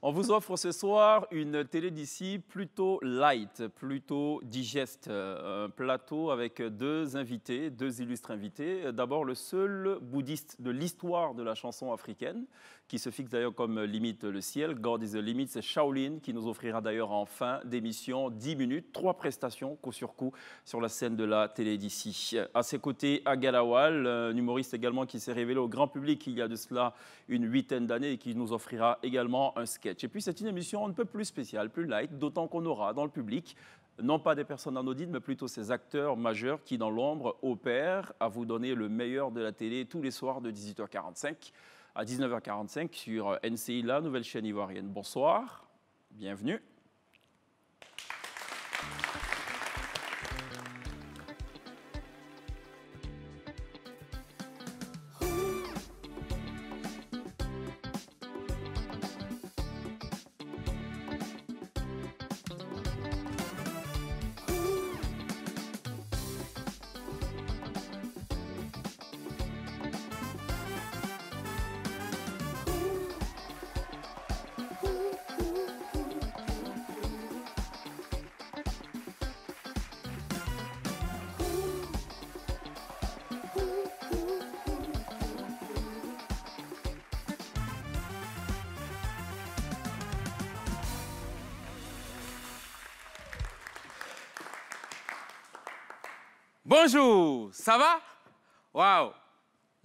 On vous offre ce soir une télé d'ici plutôt light, plutôt digeste. Euh, un plateau avec deux invités, deux illustres invités. D'abord, le seul bouddhiste de l'histoire de la chanson africaine, qui se fixe d'ailleurs comme limite le ciel. God is the limit, c'est Shaolin qui nous offrira d'ailleurs en fin d'émission 10 minutes, trois prestations coup sur coup sur la scène de la télé d'ici. À ses côtés, Agalawal, un humoriste également qui s'est révélé au grand public il y a de cela une huitaine d'années et qui nous offrira également un sketch. Et puis c'est une émission un peu plus spéciale, plus light, d'autant qu'on aura dans le public non pas des personnes anodines, mais plutôt ces acteurs majeurs qui, dans l'ombre, opèrent à vous donner le meilleur de la télé tous les soirs de 18h45 à 19h45 sur NCI, la nouvelle chaîne ivoirienne. Bonsoir, bienvenue.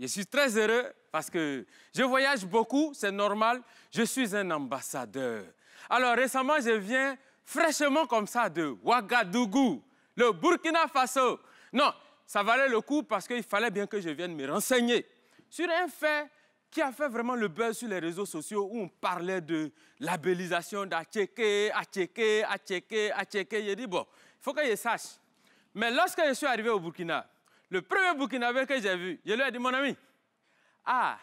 Je suis très heureux parce que je voyage beaucoup, c'est normal. Je suis un ambassadeur. Alors récemment, je viens fraîchement comme ça de Ouagadougou, le Burkina Faso. Non, ça valait le coup parce qu'il fallait bien que je vienne me renseigner sur un fait qui a fait vraiment le buzz sur les réseaux sociaux où on parlait de labellisation d'Acheke, Acheke, Acheke, Acheke. J'ai dit, bon, il faut que je sache mais lorsque je suis arrivé au Burkina, le premier Burkinabé que j'ai vu, je lui ai dit, mon ami, ah,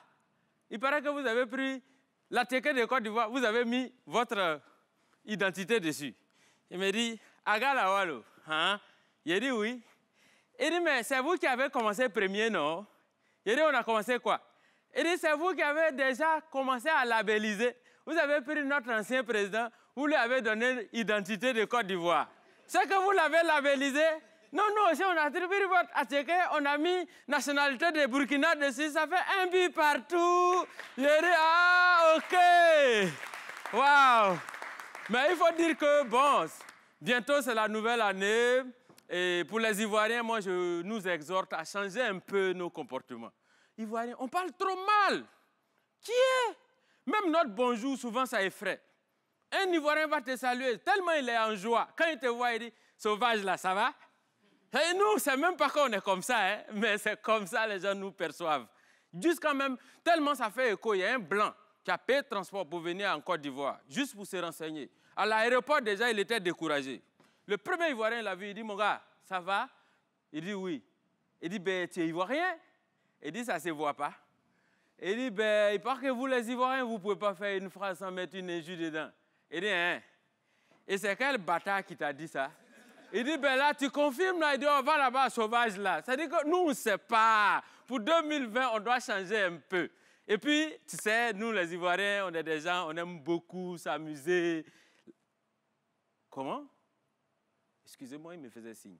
il paraît que vous avez pris la ticket de Côte d'Ivoire, vous avez mis votre identité dessus. Il me dit, Agala Walo, hein? Il dit oui. Il dit, mais c'est vous qui avez commencé premier, non? Il dit, on a commencé quoi? Il dit, c'est vous qui avez déjà commencé à labelliser. Vous avez pris notre ancien président, vous lui avez donné l'identité de Côte d'Ivoire. C'est que vous l'avez labellisé, non, non, si on a attribué votre Attiqué, on a mis nationalité de Burkina dessus, ça fait un but partout. J'ai dit, ah, ok. Waouh. Mais il faut dire que, bon, bientôt c'est la nouvelle année. Et pour les Ivoiriens, moi, je nous exhorte à changer un peu nos comportements. Ivoiriens, on parle trop mal. Qui est? Même notre bonjour, souvent, ça effraie. Un Ivoirien va te saluer, tellement il est en joie. Quand il te voit, il dit, sauvage là, ça va? Et nous, c'est même pas qu'on est comme ça, hein, mais c'est comme ça les gens nous perçoivent. Jusqu'à même, tellement ça fait écho, il y a un blanc qui a payé le transport pour venir en Côte d'Ivoire, juste pour se renseigner. À l'aéroport, déjà, il était découragé. Le premier Ivoirien l'a vu, il dit, mon gars, ça va? Il dit oui. Il dit, ben, tu es Ivoirien? Il dit, ça ne se voit pas. Il dit, ben, il paraît que vous, les Ivoiriens, vous ne pouvez pas faire une phrase sans mettre une injure dedans. Il dit, hein Et c'est quel bâtard qui t'a dit ça? Il dit, ben là, tu confirmes, là, il dit, on va là-bas, sauvage, là. Ça dit que nous, on ne sait pas. Pour 2020, on doit changer un peu. Et puis, tu sais, nous, les Ivoiriens, on est des gens, on aime beaucoup s'amuser. Comment? Excusez-moi, il me faisait signe.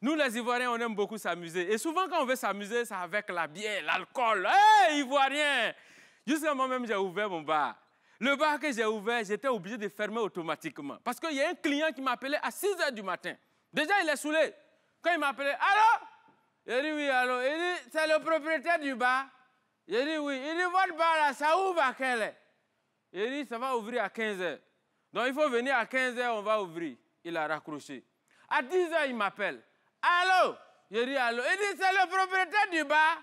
Nous, les Ivoiriens, on aime beaucoup s'amuser. Et souvent, quand on veut s'amuser, c'est avec la bière, l'alcool. Hé, hey, Ivoirien Jusqu'à moi-même, j'ai ouvert mon bar. Le bar que j'ai ouvert, j'étais obligé de fermer automatiquement. Parce qu'il y a un client qui m'appelait à 6 h du matin. Déjà, il est saoulé. Quand il m'appelait, allô? Il dit oui, allô. Il dit, c'est le propriétaire du bar. Il dit oui. Il dit, votre bar là, ça ouvre à quelle heure? Il dit, ça va ouvrir à 15 h Donc, il faut venir à 15 h on va ouvrir. Il a raccroché. À 10 h il m'appelle. Allô? Il dit, allô. Il dit, c'est le propriétaire du bar.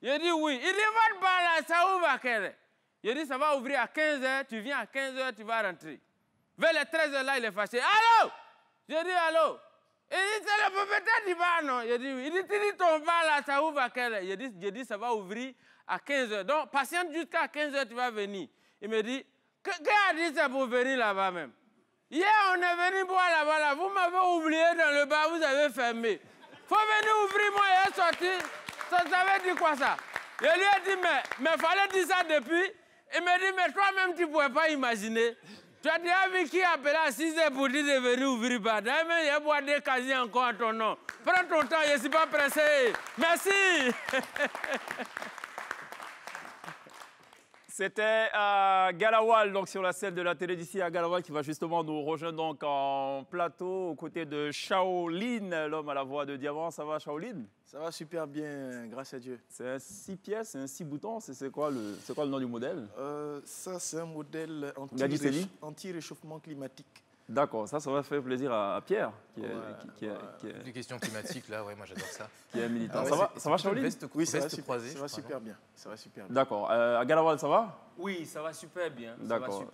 Il dit oui. Il dit, votre bar là, ça ouvre à quelle heure? Il dit, ça va ouvrir à 15h, tu viens à 15h, tu vas rentrer. Vers les 13h, là, il est fâché. Allô? J'ai dit, allô? Il dit, c'est le propriétaire du bar, non? Il dit, oui. Il dit, tu dis ton bar, là, ça ouvre à quelle heure? J'ai dit, ça va ouvrir à 15h. Donc, patiente jusqu'à 15h, tu vas venir. Il me dit, qui a dit ça pour venir là-bas même? Hier, on est venu boire là-bas, là. Vous m'avez oublié dans le bar, vous avez fermé. faut venir ouvrir, moi, et sortir. Ça, ça veut dire quoi, ça? Je lui ai dit, mais il fallait dire ça depuis Il m'a dit, mais toi-même, tu ne pouvais pas imaginer. Tu as déjà vu qui appelé à 6 h pour dire de venir ouvrir bas. D'ailleurs, il y a boire des casiers encore à ton nom. Prends ton temps, je ne suis pas pressé. Merci. C'était à Galawal, donc sur la scène de la télé d'ici à Galawal, qui va justement nous rejoindre donc en plateau aux côtés de Shaolin, l'homme à la voix de diamant. Ça va, Shaolin? Ça va super bien, grâce à Dieu. C'est un six pièces, c'est un six boutons. C'est quoi, le, quoi le nom du modèle? Euh, Ça, c'est un modèle anti-réchauffement climatique. D'accord, ça, ça va faire plaisir à, Pierre, qui est, qui, est, Des questions climatiques, là, ouais, moi j'adore ça. Qui est militant. ça, va, ça va, Charlie Oui, ça va, ça va super bien. Ça va super bien. D'accord. Euh, à Galawal, ça va? Oui, ça va super bien. D'accord.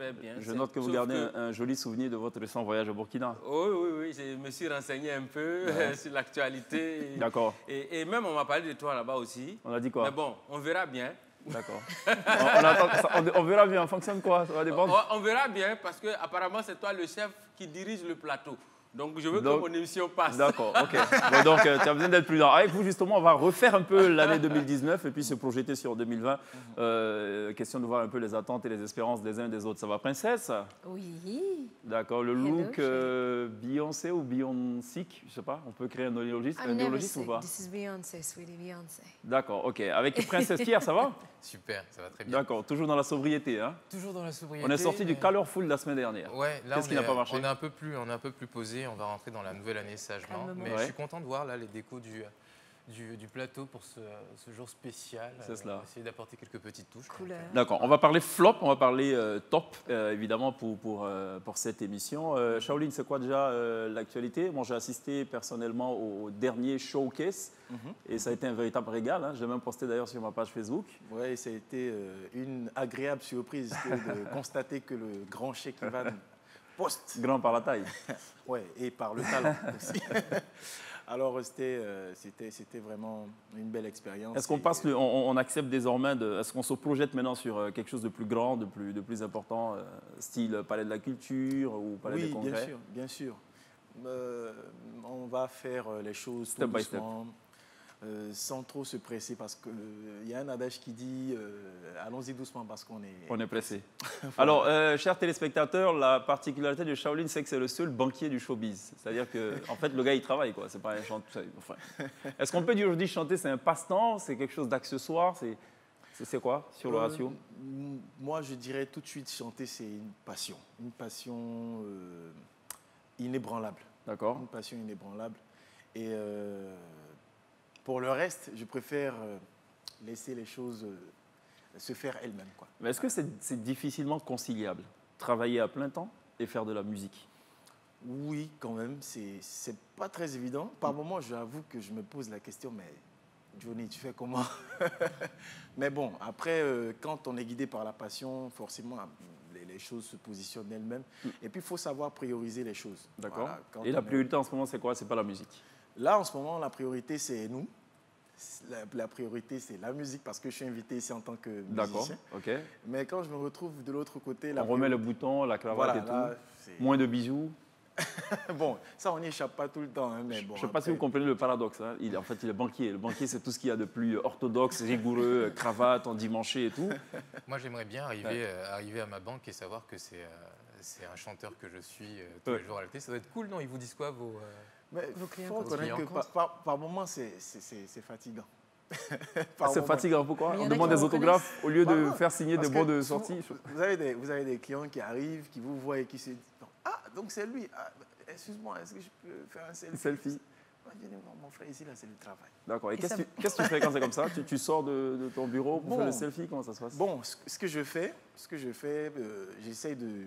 Je note que vous gardez un, joli souvenir de votre récent voyage au Burkina. Oui, oui, oui. Je me suis renseigné un peu sur l'actualité. D'accord. Et, et, même, on m'a parlé de toi là-bas aussi. On a dit quoi? Mais bon, on verra bien. D'accord. on, on, verra bien, en fonction de quoi Ça va dépendre. On, on verra bien parce que apparemment c'est toi le chef qui dirige le plateau. Donc je veux que mon émission passe. D'accord, ok. donc euh, tu as besoin d'être plus Avec vous, justement, on va refaire un peu l'année 2019 et puis se projeter sur 2020. Euh, question de voir un peu les attentes et les espérances des uns et des autres. Ça va, princesse? Oui. D'accord. Le look euh, Beyoncé ou Beyoncé, je sais pas, on peut créer un néologisme, un néologisme ou pas? This is Beyoncé, sweetie Beyoncé. D'accord, ok. Avec princesse Pierre, ça va? Super, ça va très bien. D'accord, toujours dans la sobriété. Hein toujours dans la sobriété. On est sorti du colorful la semaine dernière. Ouais, là, Qu'est-ce qui n'a pas marché on est, un peu plus, on est un peu plus posé. On va rentrer dans la nouvelle année sagement. Mais je suis content de voir là les décos du, du, plateau pour ce, jour spécial. C'est cela. On va essayer d'apporter quelques petites touches. D'accord. On va parler flop, on va parler euh, top, euh, évidemment, pour, pour, euh, pour cette émission. Shaolin, c'est quoi déjà l'actualité? Moi, j'ai assisté personnellement au dernier showcase mhm. et ça a été un véritable régal. Hein. J'ai même posté d'ailleurs sur ma page Facebook. Oui, ça a été une agréable surprise de constater que le grand Cheikh Ivan poste. Grand par la taille. oui, et par le talent aussi. Alors, euh, c'était vraiment une belle expérience. Est-ce qu'on passe, on, accepte désormais, de, est-ce qu'on se projette maintenant sur euh, quelque chose de plus grand, de plus, de plus important, euh, style Palais de la Culture ou Palais des Congrès Oui, bien sûr, bien sûr. on va faire les choses step by step. Euh, sans trop se presser parce qu'il euh, y a un adage qui dit euh, allons-y doucement parce qu'on est... On est pressé. Alors, chers téléspectateurs, la particularité de Shaolin, c'est que c'est le seul banquier du showbiz. C'est-à-dire que, en fait, le gars, il travaille, quoi. C'est pas un. Enfin, Est-ce qu'on peut dire aujourd'hui chanter, c'est un passe-temps, c'est quelque chose d'accessoire? C'est... C'est quoi sur le ratio? Moi, je dirais tout de suite, chanter, c'est une passion. Une passion inébranlable. D'accord. Une passion inébranlable. Et pour le reste, je préfère euh, laisser les choses euh, se faire elles-mêmes. Mais est-ce que c'est difficilement conciliable Travailler à plein temps et faire de la musique? Oui, quand même. C'est pas très évident. Par moments, j'avoue que je me pose la question, mais Johnny, tu fais comment Mais bon, après, euh, quand on est guidé par la passion, forcément, les, choses se positionnent elles-mêmes. Mm. Et puis, il faut savoir prioriser les choses. D'accord. et la priorité en ce moment, c'est quoi? C'est pas la musique Là, en ce moment, la priorité, c'est nous. La, priorité, c'est la musique parce que je suis invité ici en tant que musicien. D'accord, ok. Mais quand je me retrouve de l'autre côté... On remet le bouton, la cravate et tout. Moins de bisous. bon, ça, on n'y échappe pas tout le temps. Hein, mais bon, je ne sais pas si vous comprenez le paradoxe. Hein. Il, en fait, il est banquier. Le banquier, c'est tout ce qu'il y a de plus orthodoxe, rigoureux, cravate, endimanché et tout. Moi, j'aimerais bien arriver, euh, arriver à ma banque et savoir que c'est euh, un chanteur que je suis euh, tous les jours à la télé. Ça doit être cool, non? Ils vous disent quoi, vos... Mais il faut reconnaître que par, par, moments, c'est fatigant. c'est fatigant, pourquoi On demande des autographes au lieu de faire signer des bons de sortie. Vous, avez des, vous avez des clients qui arrivent, qui vous voient et qui se disent Ah, donc c'est lui. Ah, excuse-moi, est-ce que je peux faire un selfie, selfie. mon frère, ici, là, c'est le travail. D'accord. Et, qu'est-ce que tu fais quand c'est comme ça? Tu, sors de, ton bureau pour faire le selfie? Comment ça se passe? Bon, ce, que je fais, ce que je fais, euh, j'essaie de,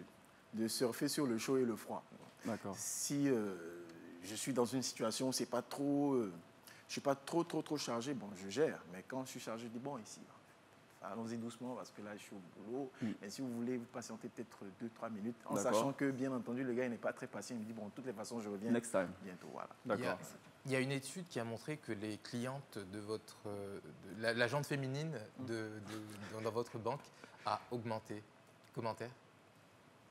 de, surfer sur le chaud et le froid. D'accord. Si euh, je suis dans une situation où c'est pas trop, euh, je suis pas trop, trop, trop chargé, bon, je gère. Mais quand je suis chargé, je dis, bon, ici, allons-y doucement parce que là, je suis au boulot. Mm. Mais si vous voulez, vous patientez peut-être 2-3 minutes, en sachant que, bien entendu, le gars il n'est pas très patient. Il me dit, bon, de toutes les façons, je reviens Next time. bientôt. Voilà. D'accord. Il y, a, une étude qui a montré que les clientes de votre. De la, jante féminine de, dans votre banque a augmenté. Commentaire?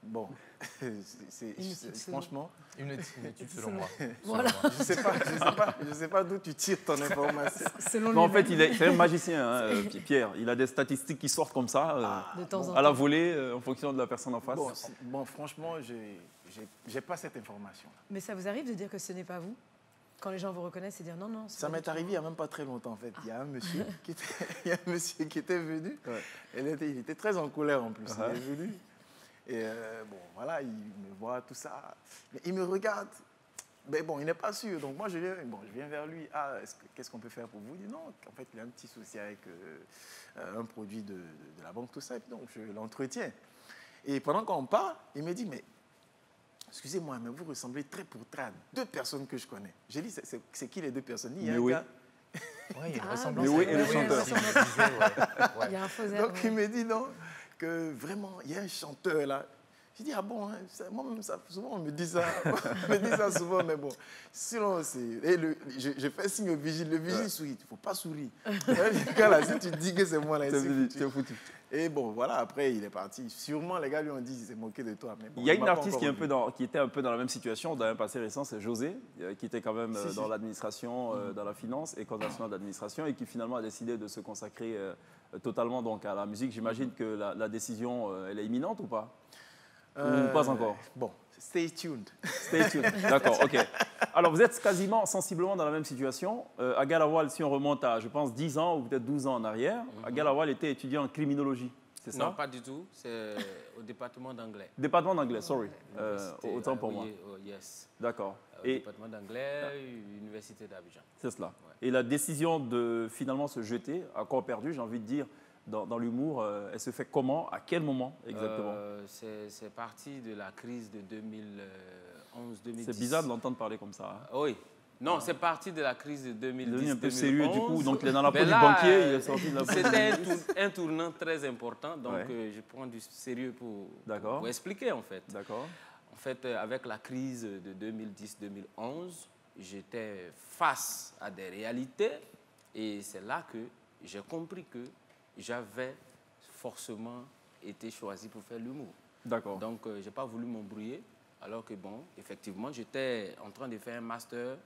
Bon, c'est franchement. Une, étude selon moi. Voilà. Je ne sais pas, je sais pas, je sais pas d'où tu tires ton information. Selon Non, en fait, il est, c'est un magicien, hein, euh, Pierre. Il a des statistiques qui sortent comme ça, euh, de temps en à la volée, euh, en fonction de la personne en face. Bon, bon franchement, j'ai j'ai- j'ai pas cette information. Mais ça vous arrive de dire que ce n'est pas vous? Quand les gens vous reconnaissent et dire non, non. c'est Ça m'est arrivé il n'y a même pas très longtemps en fait. Il y a un monsieur, qui, était, il y a un monsieur qui était venu. Ouais. Il, était, il était très en colère en plus. Uh-huh. Il est venu. Et euh, bon, voilà, il me voit, tout ça. Mais il me regarde. Mais bon, il n'est pas sûr. Donc moi, je viens, bon, je viens vers lui. Ah, est-ce que- qu'est-ce qu'on peut faire pour vous? Il dit non, en fait, il a un petit souci avec euh, euh, un produit de, de- de la banque, tout ça. Et puis donc, je l'entretiens. Et pendant qu'on parle, il me dit, mais excusez-moi, mais vous ressemblez très pour très à deux personnes que je connais. J'ai dit, c'est- qui les deux personnes Il y a Mais un oui. gars- il y a une Ah, ressemblance. mais oui, et le chanteur. Il y a un faux. Donc il me dit non, que vraiment, il y a un chanteur là. J'ai dit, ah bon, hein, moi-même, ça, souvent on me dit ça, on me dit ça souvent, mais bon, sinon, c'est. Et le, je, je fais signe au vigile, le vigile sourit, il ne faut pas sourire. Gars, là, si tu dis que c'est moi là, C'est foutu. foutu. Et bon, voilà, après, il est parti. Sûrement, les gars lui ont dit, il s'est moqué de toi. Mais bon, Il y a une artiste qui, est un vu. peu dans- qui était un peu dans la même situation dans un passé récent, c'est José, euh, qui était quand même euh, si. dans l'administration, euh, dans la finance, École nationale d'administration, et qui finalement a décidé de se consacrer totalement donc, à la musique. J'imagine que la, la décision, elle est imminente ou pas? Ou pas encore Bon, stay tuned. Stay tuned. D'accord, ok. Alors, vous êtes quasiment sensiblement dans la même situation. Euh, à Galawal, si on remonte à, je pense, 10 ans ou peut-être 12 ans en arrière, à Galawal était étudiant en criminologie, c'est ça? Non, pas du tout. C'est au département d'anglais. Département d'anglais, sorry. Euh, autant euh, pour oui, moi. oh, yes. D'accord. Au Et département d'anglais, Université d'Abidjan. c'est cela. Et la décision de finalement se jeter, à corps perdu, j'ai envie de dire, dans, dans l'humour, euh, elle se fait comment À quel moment exactement Euh, c'est parti de la crise de 2011-2010. C'est bizarre de l'entendre parler comme ça. hein. Oui. Non, c'est parti de la crise de 2010. Il devenu un peu sérieux du coup, donc il est dans la peau du banquier, il euh, est sorti de la C'était un, tour- un tournant très important, donc Ouais. euh, je prends du sérieux pour, D'accord. pour expliquer en fait. D'accord. En fait, euh, avec la crise de 2010-2011, j'étais face à des réalités et c'est là que j'ai compris que j'avais forcément été choisi pour faire l'humour. D'accord. Donc, je n'ai pas voulu m'embrouiller, alors que, bon, effectivement, j'étais en train de faire un master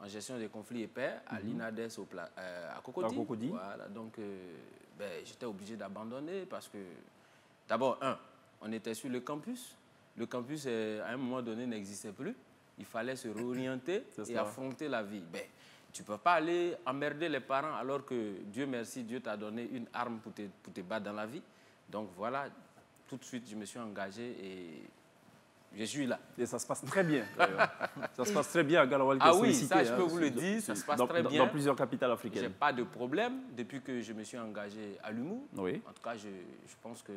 en gestion des conflits et paix à l'INADES au Pla- euh, à Cocody. À Cocody. Voilà, donc, euh, ben, j'étais obligé d'abandonner parce que, d'abord, un, on était sur le campus. Le campus, euh, à un moment donné, n'existait plus. Il fallait se réorienter et affronter la vie. Ben, tu ne peux pas aller emmerder les parents alors que, Dieu merci, Dieu t'a donné une arme pour te, pour te battre dans la vie. Donc voilà, tout de suite, je me suis engagé et je suis là. Et ça se passe très bien. ça se passe très bien à Galawal. Ah oui, ça, je hein, peux vous le dire, ça se passe dans- très bien. Dans plusieurs capitales J'ai africaines. pas de problème depuis que je me suis engagé à l'humour. Oui. En tout cas, je, je pense que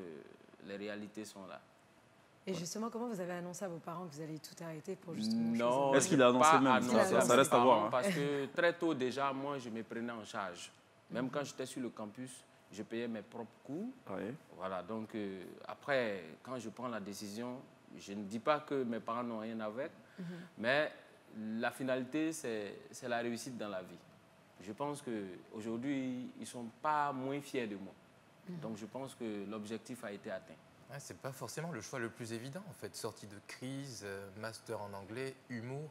les réalités sont là. Et justement, comment vous avez annoncé à vos parents que vous allez tout arrêter pour justement Non, Est-ce qu'il a annoncé pas même? annoncé Ça, ça reste à voir, hein. Parce que très tôt déjà, moi, je me prenais en charge. Même quand j'étais sur le campus, je payais mes propres coûts. Oui. Voilà, donc euh, après, quand je prends la décision, je ne dis pas que mes parents n'ont rien avec, mais la finalité, c'est c'est la réussite dans la vie. Je pense qu'aujourd'hui, ils ne sont pas moins fiers de moi. Donc je pense que l'objectif a été atteint. Ouais, c'est pas forcément le choix le plus évident en fait. Sortie de crise, euh, master en anglais, humour.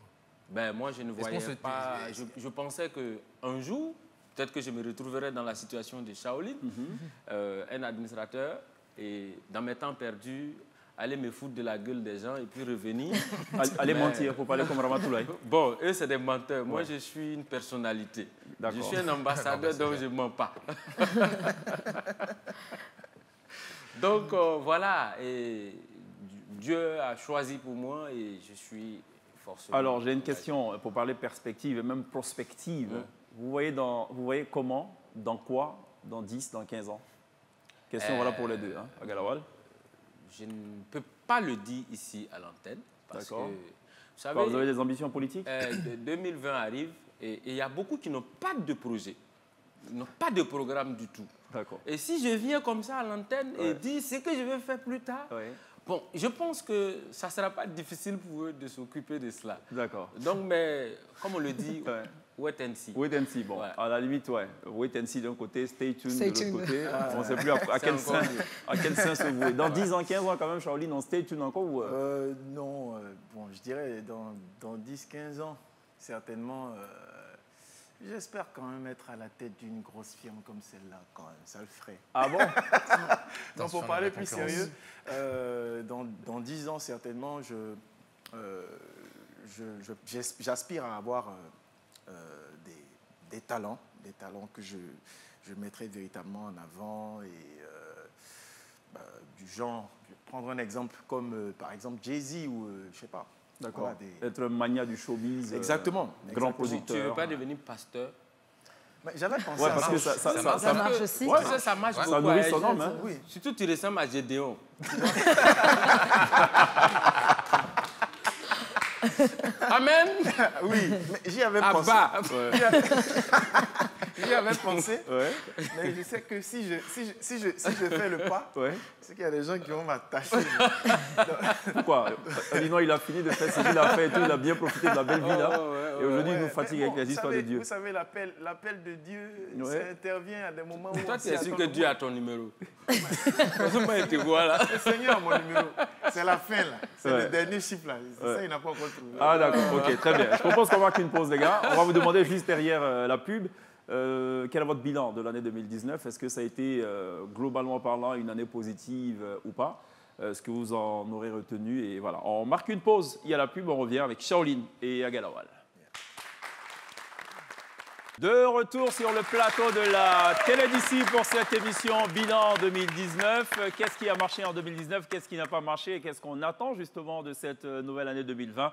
Ben, moi, je ne voyais se- pas. Je, je pensais qu'un jour, peut-être que je me retrouverais dans la situation de Shaolin, euh, un administrateur, et dans mes temps perdus, aller me foutre de la gueule des gens et puis revenir. Allez- Allez Mais- mentir pour parler comme Ramatoulaye. Bon, eux, c'est des menteurs. Moi, Ouais. je suis une personnalité. Je suis un ambassadeur, donc je ne mens pas. Donc, euh, voilà. Et Dieu a choisi pour moi et je suis forcément. Alors, j'ai une question euh, pour parler perspective et même prospective. Vous, voyez dans, vous voyez comment, dans quoi, dans 10, dans 15 ans? Question Euh, voilà pour les deux, hein, à Galawal. Je ne peux pas le dire ici à l'antenne. Parce que, D'accord. vous savez, Vous avez des ambitions politiques? euh, de- 2020 arrive et il y a beaucoup qui n'ont pas de projet, n'ont pas de programme du tout. D'accord. Et si je viens comme ça à l'antenne et Ouais. dis ce que je vais faire plus tard, bon, je pense que ça ne sera pas difficile pour eux de s'occuper de cela. D'accord. Donc, mais comme on le dit, Ouais. Wait and see. Wait and see, bon, Ouais. à la limite, ouais. Wait and see d'un côté, stay tuned Stay de l'autre tuned. côté. on ne sait plus à, à quel mieux. à quel sein se vouer. Dans 10 ans, 15 ans, quand même, Shaolin, on stay tuned encore ou, euh, Euh, non, euh, bon, je dirais dans, dans 10-15 ans, certainement, euh, j'espère quand même être à la tête d'une grosse firme comme celle-là, quand même, ça le ferait. Ah bon Non, Attention pour parler plus sérieux, euh, dans, dans 10 ans, certainement, je, euh, je- je- j'aspire à avoir euh, des, des talents, des talents que je, je mettrai véritablement en avant et euh, bah, du genre, je vais prendre un exemple comme euh, par exemple Jay-Z ou euh, je sais pas. D'accord. Voilà, des- Être un mania du showbiz. euh, Exactement, Grand exactement. producteur. Tu ne veux pas devenir pasteur? Mais J'avais pensé Ouais, à parce ça. que ça, ça, Ça ça, marche. Ça ça- marche aussi. Tu sais, ça marche Ouais. beaucoup. Ça nourrit son homme, hein. Oui. Surtout, tu ressembles à Gédéon. Amen. Oui, mais j'y avais À pensé. bas. J'y avais pensé, Ouais, mais je sais que si je, si je, si je, si je fais le pas, ouais. c'est qu'il y a des gens qui vont m'attacher. Pourquoi? Lino, il a fini de faire ce qu'il a fait et tout, il a bien profité de la belle vie là. Oh, ouais, ouais, et aujourd'hui, il nous fatigue avec les histoires savez- de Dieu. Vous savez, l'appel, l'appel de Dieu, Ouais. ça intervient à des moments où Toi, tu es sûr que Dieu a ton numéro. Comment il te voit là Le Seigneur, mon numéro. C'est la fin, là. C'est Ouais. le dernier chiffre, là. C'est Ouais. ça, il n'a pas encore trouvé. Ah d'accord, ok, très bien. Je propose qu'on marque une pause les gars. On va vous demander juste derrière euh, la pub, euh, quel est votre bilan de l'année 2019 Est-ce que ça a été euh, globalement parlant une année positive euh, ou pas? Ce que vous en aurez retenu? Et voilà. On marque une pause, il y a la pub, on revient avec Shaolin et Agalawal. De retour sur le plateau de la télé d'ici pour cette émission Bilan 2019. Euh, Qu'est-ce qui a marché en 2019 Qu'est-ce qui n'a pas marché? Qu'est-ce qu'on attend justement de cette nouvelle année 2020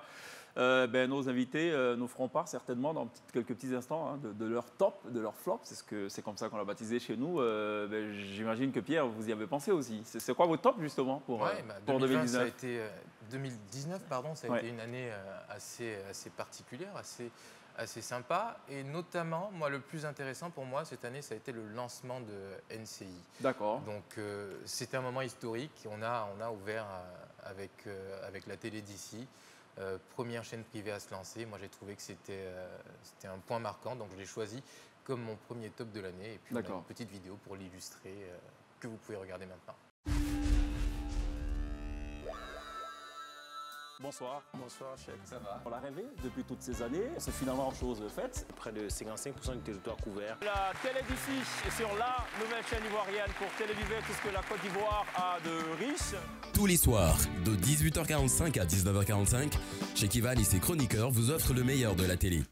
Euh, ben, Nos invités euh, nous feront part certainement dans quelques petits instants hein, de, de leur top, de leur flop. C'est ce que- c'est comme ça qu'on l'a baptisé chez nous. Euh, ben, J'imagine que Pierre, vous y avez pensé aussi. C'est quoi vos tops justement pour, euh, Ouais, bah, pour 2020, ça a 2019 été, euh, 2019, pardon, ça a Ouais. été une année assez, assez particulière, assez, assez sympa. Et notamment, moi, le plus intéressant pour moi cette année, ça a été le lancement de NCI. D'accord. Donc, euh, c'était un moment historique. On a, on a ouvert euh, avec, euh, avec la télé d'ici. Euh, première chaîne privée à se lancer. Moi, j'ai trouvé que c'était euh, c'était un point marquant, donc je l'ai choisi comme mon premier top de l'année. Et puis, on a une petite vidéo pour l'illustrer euh, que vous pouvez regarder maintenant. Bonsoir. Bonsoir, chef. Ça va On l'a rêvé depuis toutes ces années. C'est finalement chose faite. Près de 55% du territoire couvert. La télé d'ici est sur la nouvelle chaîne ivoirienne pour téléviser tout ce que la Côte d'Ivoire a de riche. Tous les soirs, de 18h45 à 19h45, chez Kivan et ses chroniqueurs vous offrent le meilleur de la télé.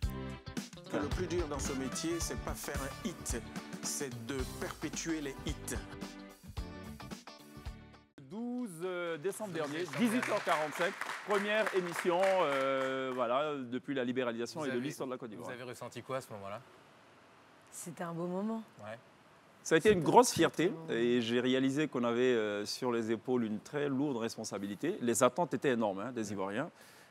Le plus dur dans ce métier, c'est pas faire un hit, c'est de perpétuer les hits. 12 décembre dernier, 18h45, première émission euh, voilà, depuis la libéralisation Vous et de avez- l'histoire de la Côte Vous d'Ivoire. avez ressenti quoi à ce moment-là? C'était un beau moment. Ouais. Ça a été une grosse fierté et j'ai réalisé qu'on avait euh, sur les épaules une très lourde responsabilité. Les attentes étaient énormes hein, des Ivoiriens.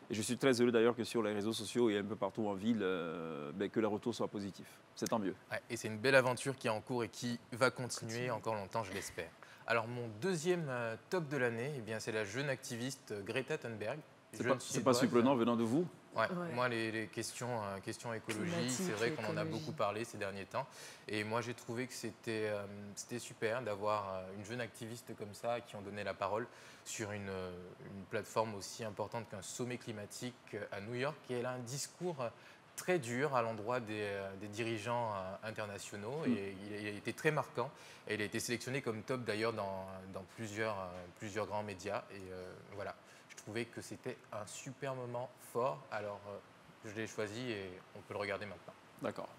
Et je suis très heureux d'ailleurs que sur les réseaux sociaux et un peu partout en ville, euh, ben, que les retours soient positifs. C'est tant mieux. Ouais, et c'est une belle aventure qui est en cours et qui va continuer encore longtemps, je l'espère. Alors mon deuxième euh, top de l'année, eh bien c'est la jeune activiste euh, Greta Thunberg. C'est pas, pas surprenant venant de vous? Ouais, Ouais. Moi, les, les questions, euh, questions écologie, c'est vrai qu'on en a beaucoup parlé ces derniers temps. Et moi, j'ai trouvé que c'était euh, c'était super d'avoir euh, une jeune activiste comme ça qui ont donné la parole sur une, euh, une plateforme aussi importante qu'un sommet climatique à New York. Et elle a un discours euh, très dur à l'endroit des, euh, des dirigeants euh, internationaux. Et il a, il a été très marquant. Et il a été sélectionné comme top d'ailleurs dans, dans plusieurs, euh, plusieurs grands médias. Et euh, voilà, je trouvais que c'était un super moment fort. Alors, euh, je l'ai choisi et on peut le regarder maintenant. D'accord.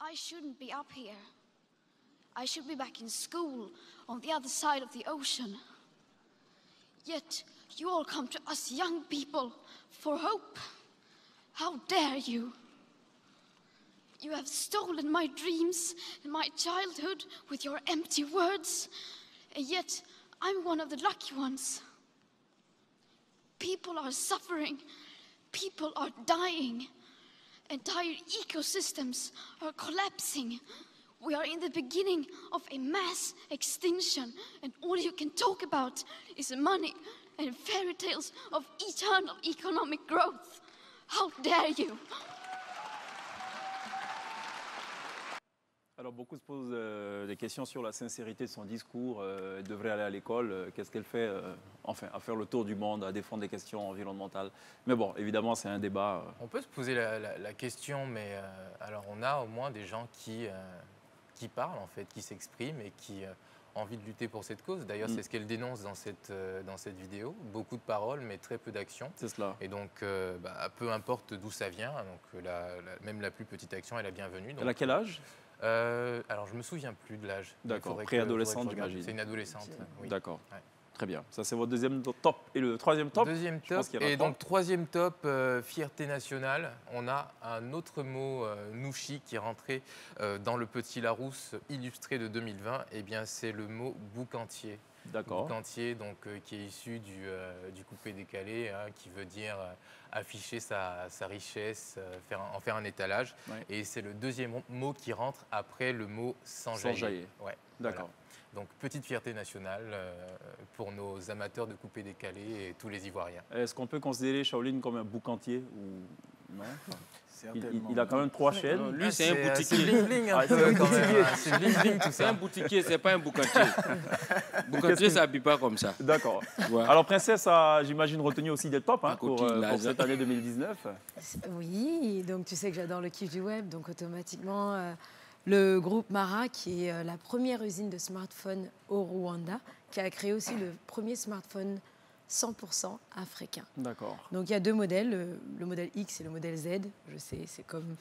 I shouldn't be up here. I should be back in school on the other side of the ocean. Yet you all come to us young people for hope. How dare you? You have stolen my dreams and my childhood with your empty words, and yet I'm one of the lucky ones. People are suffering, people are dying. Entire ecosystems are collapsing. We are in the beginning of a mass extinction, and all you can talk about is money and fairy tales of eternal economic growth. How dare you? Alors beaucoup se posent euh, des questions sur la sincérité de son discours. Euh, Elle devrait aller à l'école. Euh, qu'est-ce qu'elle fait Enfin, à faire le tour du monde, à défendre des questions environnementales. Mais bon, évidemment, c'est un débat. On peut se poser la, la question, mais alors on a au moins des gens qui, qui parlent en fait, qui s'expriment et qui envie de lutter pour cette cause. D'ailleurs, Mm. c'est ce qu'elle dénonce dans cette, euh, dans cette vidéo. Beaucoup de paroles, mais très peu d'actions. c'est cela. Et donc, euh, bah, peu importe d'où ça vient, donc la- la- même la plus petite action est la bienvenue. Elle a Donc, quel âge? euh, Alors, je me souviens plus de l'âge. D'accord, préadolescente, j'imagine. C'est une adolescente. oui. D'accord. Ouais. Très bien. Ça, c'est votre deuxième top. Et le troisième top Deuxième Je pense top. Et donc, troisième top, euh, fierté nationale. On a un autre mot, euh, Nouchi, qui est rentré euh, dans le Petit Larousse illustré de 2020. Et bien, c'est le mot boucantier. D'accord. Boucantier, donc, euh, qui est issu du, du coupé décalé, hein, qui veut dire afficher sa, sa richesse, faire un- en faire un étalage. Ouais. Et c'est le deuxième mot qui rentre après le mot sans Sans jaillir. Ouais, D'accord. Donc, petite fierté nationale euh, pour nos amateurs de coupé décalé et tous les Ivoiriens. Est-ce qu'on peut considérer Shaolin comme un boucantier ou non? Il, Certainement. il- il a quand même trois Non, chaînes. lui, c'est un euh, boutiquier. C'est bling bling un Ah, c'est un même. boutiquier. C'est un boutiquier, c'est pas un boucantier. boucantier, ça s'habille pas comme ça. D'accord. Ouais. Alors, Princesse a, j'imagine, retenu aussi des tops hein, pour, euh, pour cette année 2019. Oui, donc tu sais que j'adore le kiff du web, donc automatiquement euh, le groupe Mara, qui est euh, la première usine de smartphones au Rwanda, qui a créé aussi le premier smartphone 100% africain. D'accord. Donc il y a deux modèles, le, le modèle X et le modèle Z. Je sais, c'est comme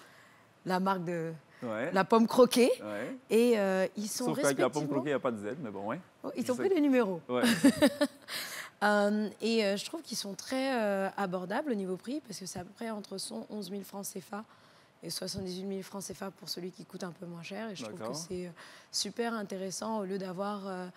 la marque de Ouais. la pomme croquée. ouais. Et euh, ils sont Sauf qu'avec la pomme croquée, il n'y a pas de Z, mais bon, ouais. Oh, ils ont pris les numéros. Ouais. Euh, et euh, je trouve qu'ils sont très euh, abordables au niveau prix parce que c'est à peu près entre 100 11 000 francs CFA et 78 000 francs CFA pour celui qui coûte un peu moins cher. Et je trouve que c'est euh, super intéressant au lieu d'avoir euh,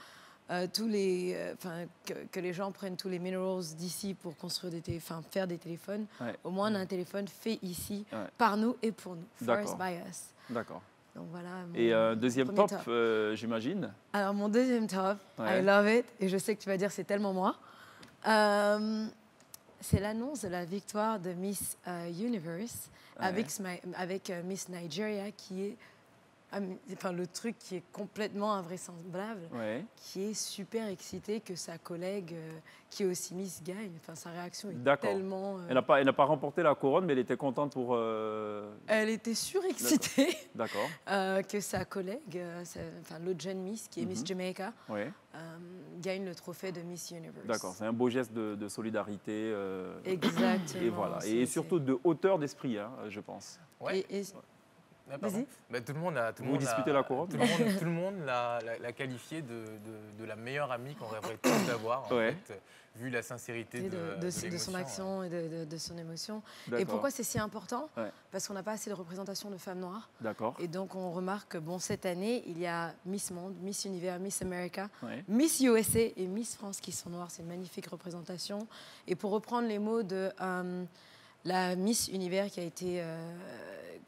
euh, tous les, euh, que, que les gens prennent tous les minerals d'ici pour construire des télé- enfin, faire des téléphones. Ouais. Au moins on a un téléphone fait ici Ouais. par nous et pour nous. First by us. D'accord. Donc voilà. Et euh, deuxième top, euh, j'imagine. alors, mon deuxième top, Ouais. I love it, et je sais que tu vas dire c'est tellement moi. Euh, c'est l'annonce de la victoire de Miss euh, Universe Ouais. avec, euh, Miss Nigeria, qui est enfin, le truc qui est complètement invraisemblable, Ouais. qui est super excité que sa collègue, euh, qui est aussi Miss, gagne. Enfin, sa réaction est D'accord. tellement. euh, Elle n'a pas, elle n'a pas remporté la couronne, mais elle était contente pour. euh, elle était surexcitée D'accord. euh, que sa collègue, euh, sa- enfin, l'autre jeune Miss, qui est Miss Mhm. Jamaica, Ouais. euh, gagne le trophée de Miss Universe. D'accord. C'est un beau geste de, de solidarité. euh, Exactement. Et voilà. Et surtout de hauteur d'esprit, hein, je pense. Ouais. Et- et- Ah. Bah, tout le monde a. Tout le Vous monde disputez a- la couronne Tout le monde, tout le monde l'a, l'a- l'a qualifiée de, de- de la meilleure amie qu'on rêverait tous d'avoir, en Ouais. fait, vu la sincérité de, de, de- de de son action et de, de- de son émotion. Et pourquoi c'est si important Ouais. Parce qu'on n'a pas assez de représentation de femmes noires. D'accord. Et donc on remarque que bon, cette année, il y a Miss Monde, Miss Univers, Miss America, Ouais. Miss USA et Miss France qui sont noires. C'est une magnifique représentation. Et pour reprendre les mots de euh, la Miss Univers qui a été euh,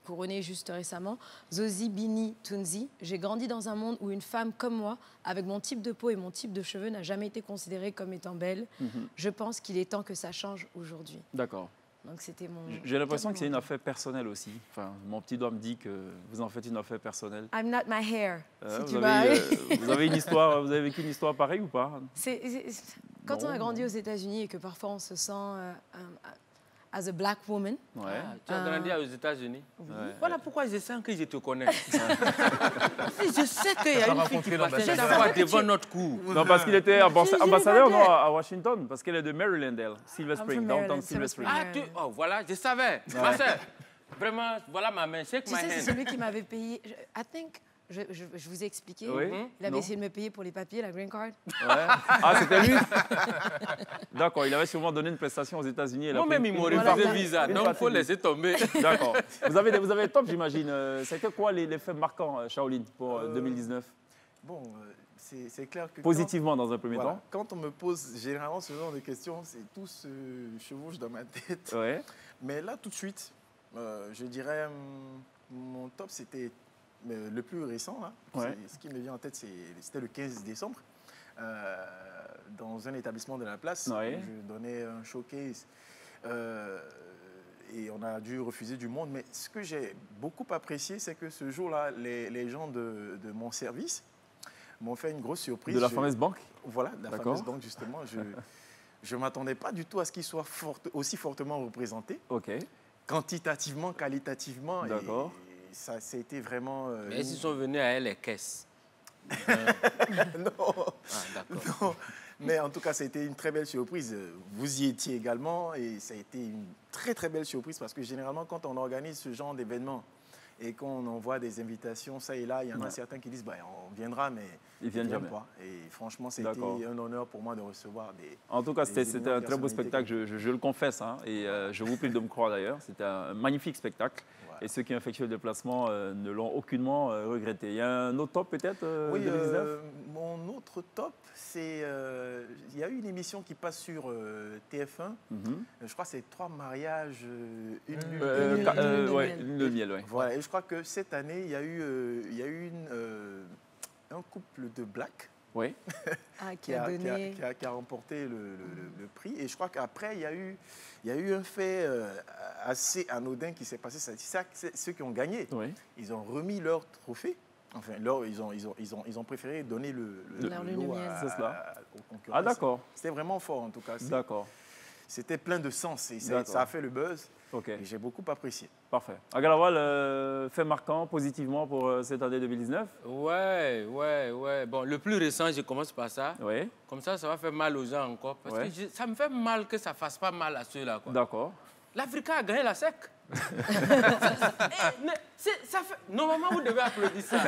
couronnée juste récemment, Zozi Bini Tunzi, j'ai grandi dans un monde où une femme comme moi, avec mon type de peau et mon type de cheveux, n'a jamais été considérée comme étant belle. Mhm. Je pense qu'il est temps que ça change aujourd'hui. D'accord. Donc c'était mon. J'ai l'impression que c'est une affaire personnelle aussi. Enfin, mon petit doigt me dit que vous en faites une affaire personnelle. I'm not my hair. Euh, si vous, tu avez, euh, vous avez une histoire, vous avez vécu une histoire pareille ou pas? Quand Non, on a grandi non. aux États-Unis et que parfois on se sent euh, as a black woman, Ouais. Ah, tu as grandi aux États-Unis. Ouais. Voilà pourquoi je sens que je te connais. je sais qu'il y a une fille qui passait devant notre cour. Non, parce qu'il était ambassadeur non, à Washington, parce qu'elle est de Maryland, elle, Silver Spring, downtown Silver Spring. Ah, tu... Oh, voilà, je savais. Ma sœur, vraiment, voilà ma main. Shake tu my sais, c'est hand. celui qui m'avait payé. je- I think, je, je- je vous ai expliqué. Oui. Il avait Non. essayé de me payer pour les papiers, la green card. Ouais. Ah, c'était lui D'accord, il avait sûrement donné une prestation aux États-Unis. Moi-même, pris il Voilà, refusé partie- visa. Donc, il faut laisser tomber. D'accord. Vous avez, vous avez top, j'imagine. Euh, C'était quoi les, les faits marquants, euh, Shaolin, pour euh, Euh, 2019 Bon, c'est c'est clair que. quand- Positivement, dans un premier voilà, temps quand on me pose généralement ce genre de questions, c'est tout se chevauche dans ma tête. Ouais. Mais là, tout de suite, euh, je dirais, hum, mon top, c'était le plus récent. Là. Ouais. C'est- Ce qui me vient en tête, c'était le 15 décembre. euh, dans un établissement de la place, Ouais. je donnais un showcase. Euh, et on a dû refuser du monde. Mais ce que j'ai beaucoup apprécié, c'est que ce jour-là, les, les gens de, de mon service m'ont fait une grosse surprise. De la Je- fameuse banque Voilà, de la D'accord. fameuse banque, justement. Je ne m'attendais pas du tout à ce qu'ils soient aussi fortement représentés, Ok. quantitativement, qualitativement. D'accord. et ça, ça a été vraiment... euh, Mais s'ils sont venus à elle les caisses. non. Ah. Non, mais en tout cas, ça a été une très belle surprise. Euh, Vous y étiez également et ça a été une très très belle surprise parce que généralement, quand on organise ce genre d'événement et qu'on envoie des invitations, ça et là, il y en a certains qui disent bah, on viendra, mais Ils viennent jamais. pas. Et franchement, c'était un honneur pour moi de recevoir des. En tout cas, c'était un très beau spectacle, je, je- je le confesse, hein, et euh, je vous prie de me croire d'ailleurs. C'était un magnifique spectacle. Et ceux qui ont effectué le déplacement euh, ne l'ont aucunement euh, regretté. Il y a un autre top peut-être euh, Oui, 2019 euh, mon autre top, c'est. euh, Il y a eu une émission qui passe sur euh, TF1. Mhm. Je crois que c'est Trois mariages, une lune. De ouais, miel. ouais. Voilà, et je crois que cette année, il y a eu, euh, il y a eu une, euh, un couple de black Oui. Ah, qui qui a a, qui a- donné. qui a- qui a remporté le, le- le- le prix. Et je crois qu'après, il y a eu, il y a eu un fait euh, assez anodin qui s'est passé. C'est ça, c'est ceux qui ont gagné, oui. ils ont remis leur trophée. Enfin, leur- ils, ont, ils, ont, ils, ont, ils ont préféré donner le, le, lot à- aux concurrents. Ah d'accord, C'était vraiment fort, en tout cas. D'accord. C'était plein de sens et ça a fait le buzz. Ok, Et j'ai beaucoup apprécié. parfait. Agalawal, euh, fait marquant positivement pour euh, cette année 2019 Ouais, ouais, ouais. Bon, le plus récent, je commence par ça. Oui, Comme ça, ça va faire mal aux gens encore. Parce Ouais. que je- ça me fait mal que ça fasse pas mal à ceux-là. d'accord. L'Africain a gagné la SEC. Eh, ça fait... Normalement, vous devez applaudir ça. En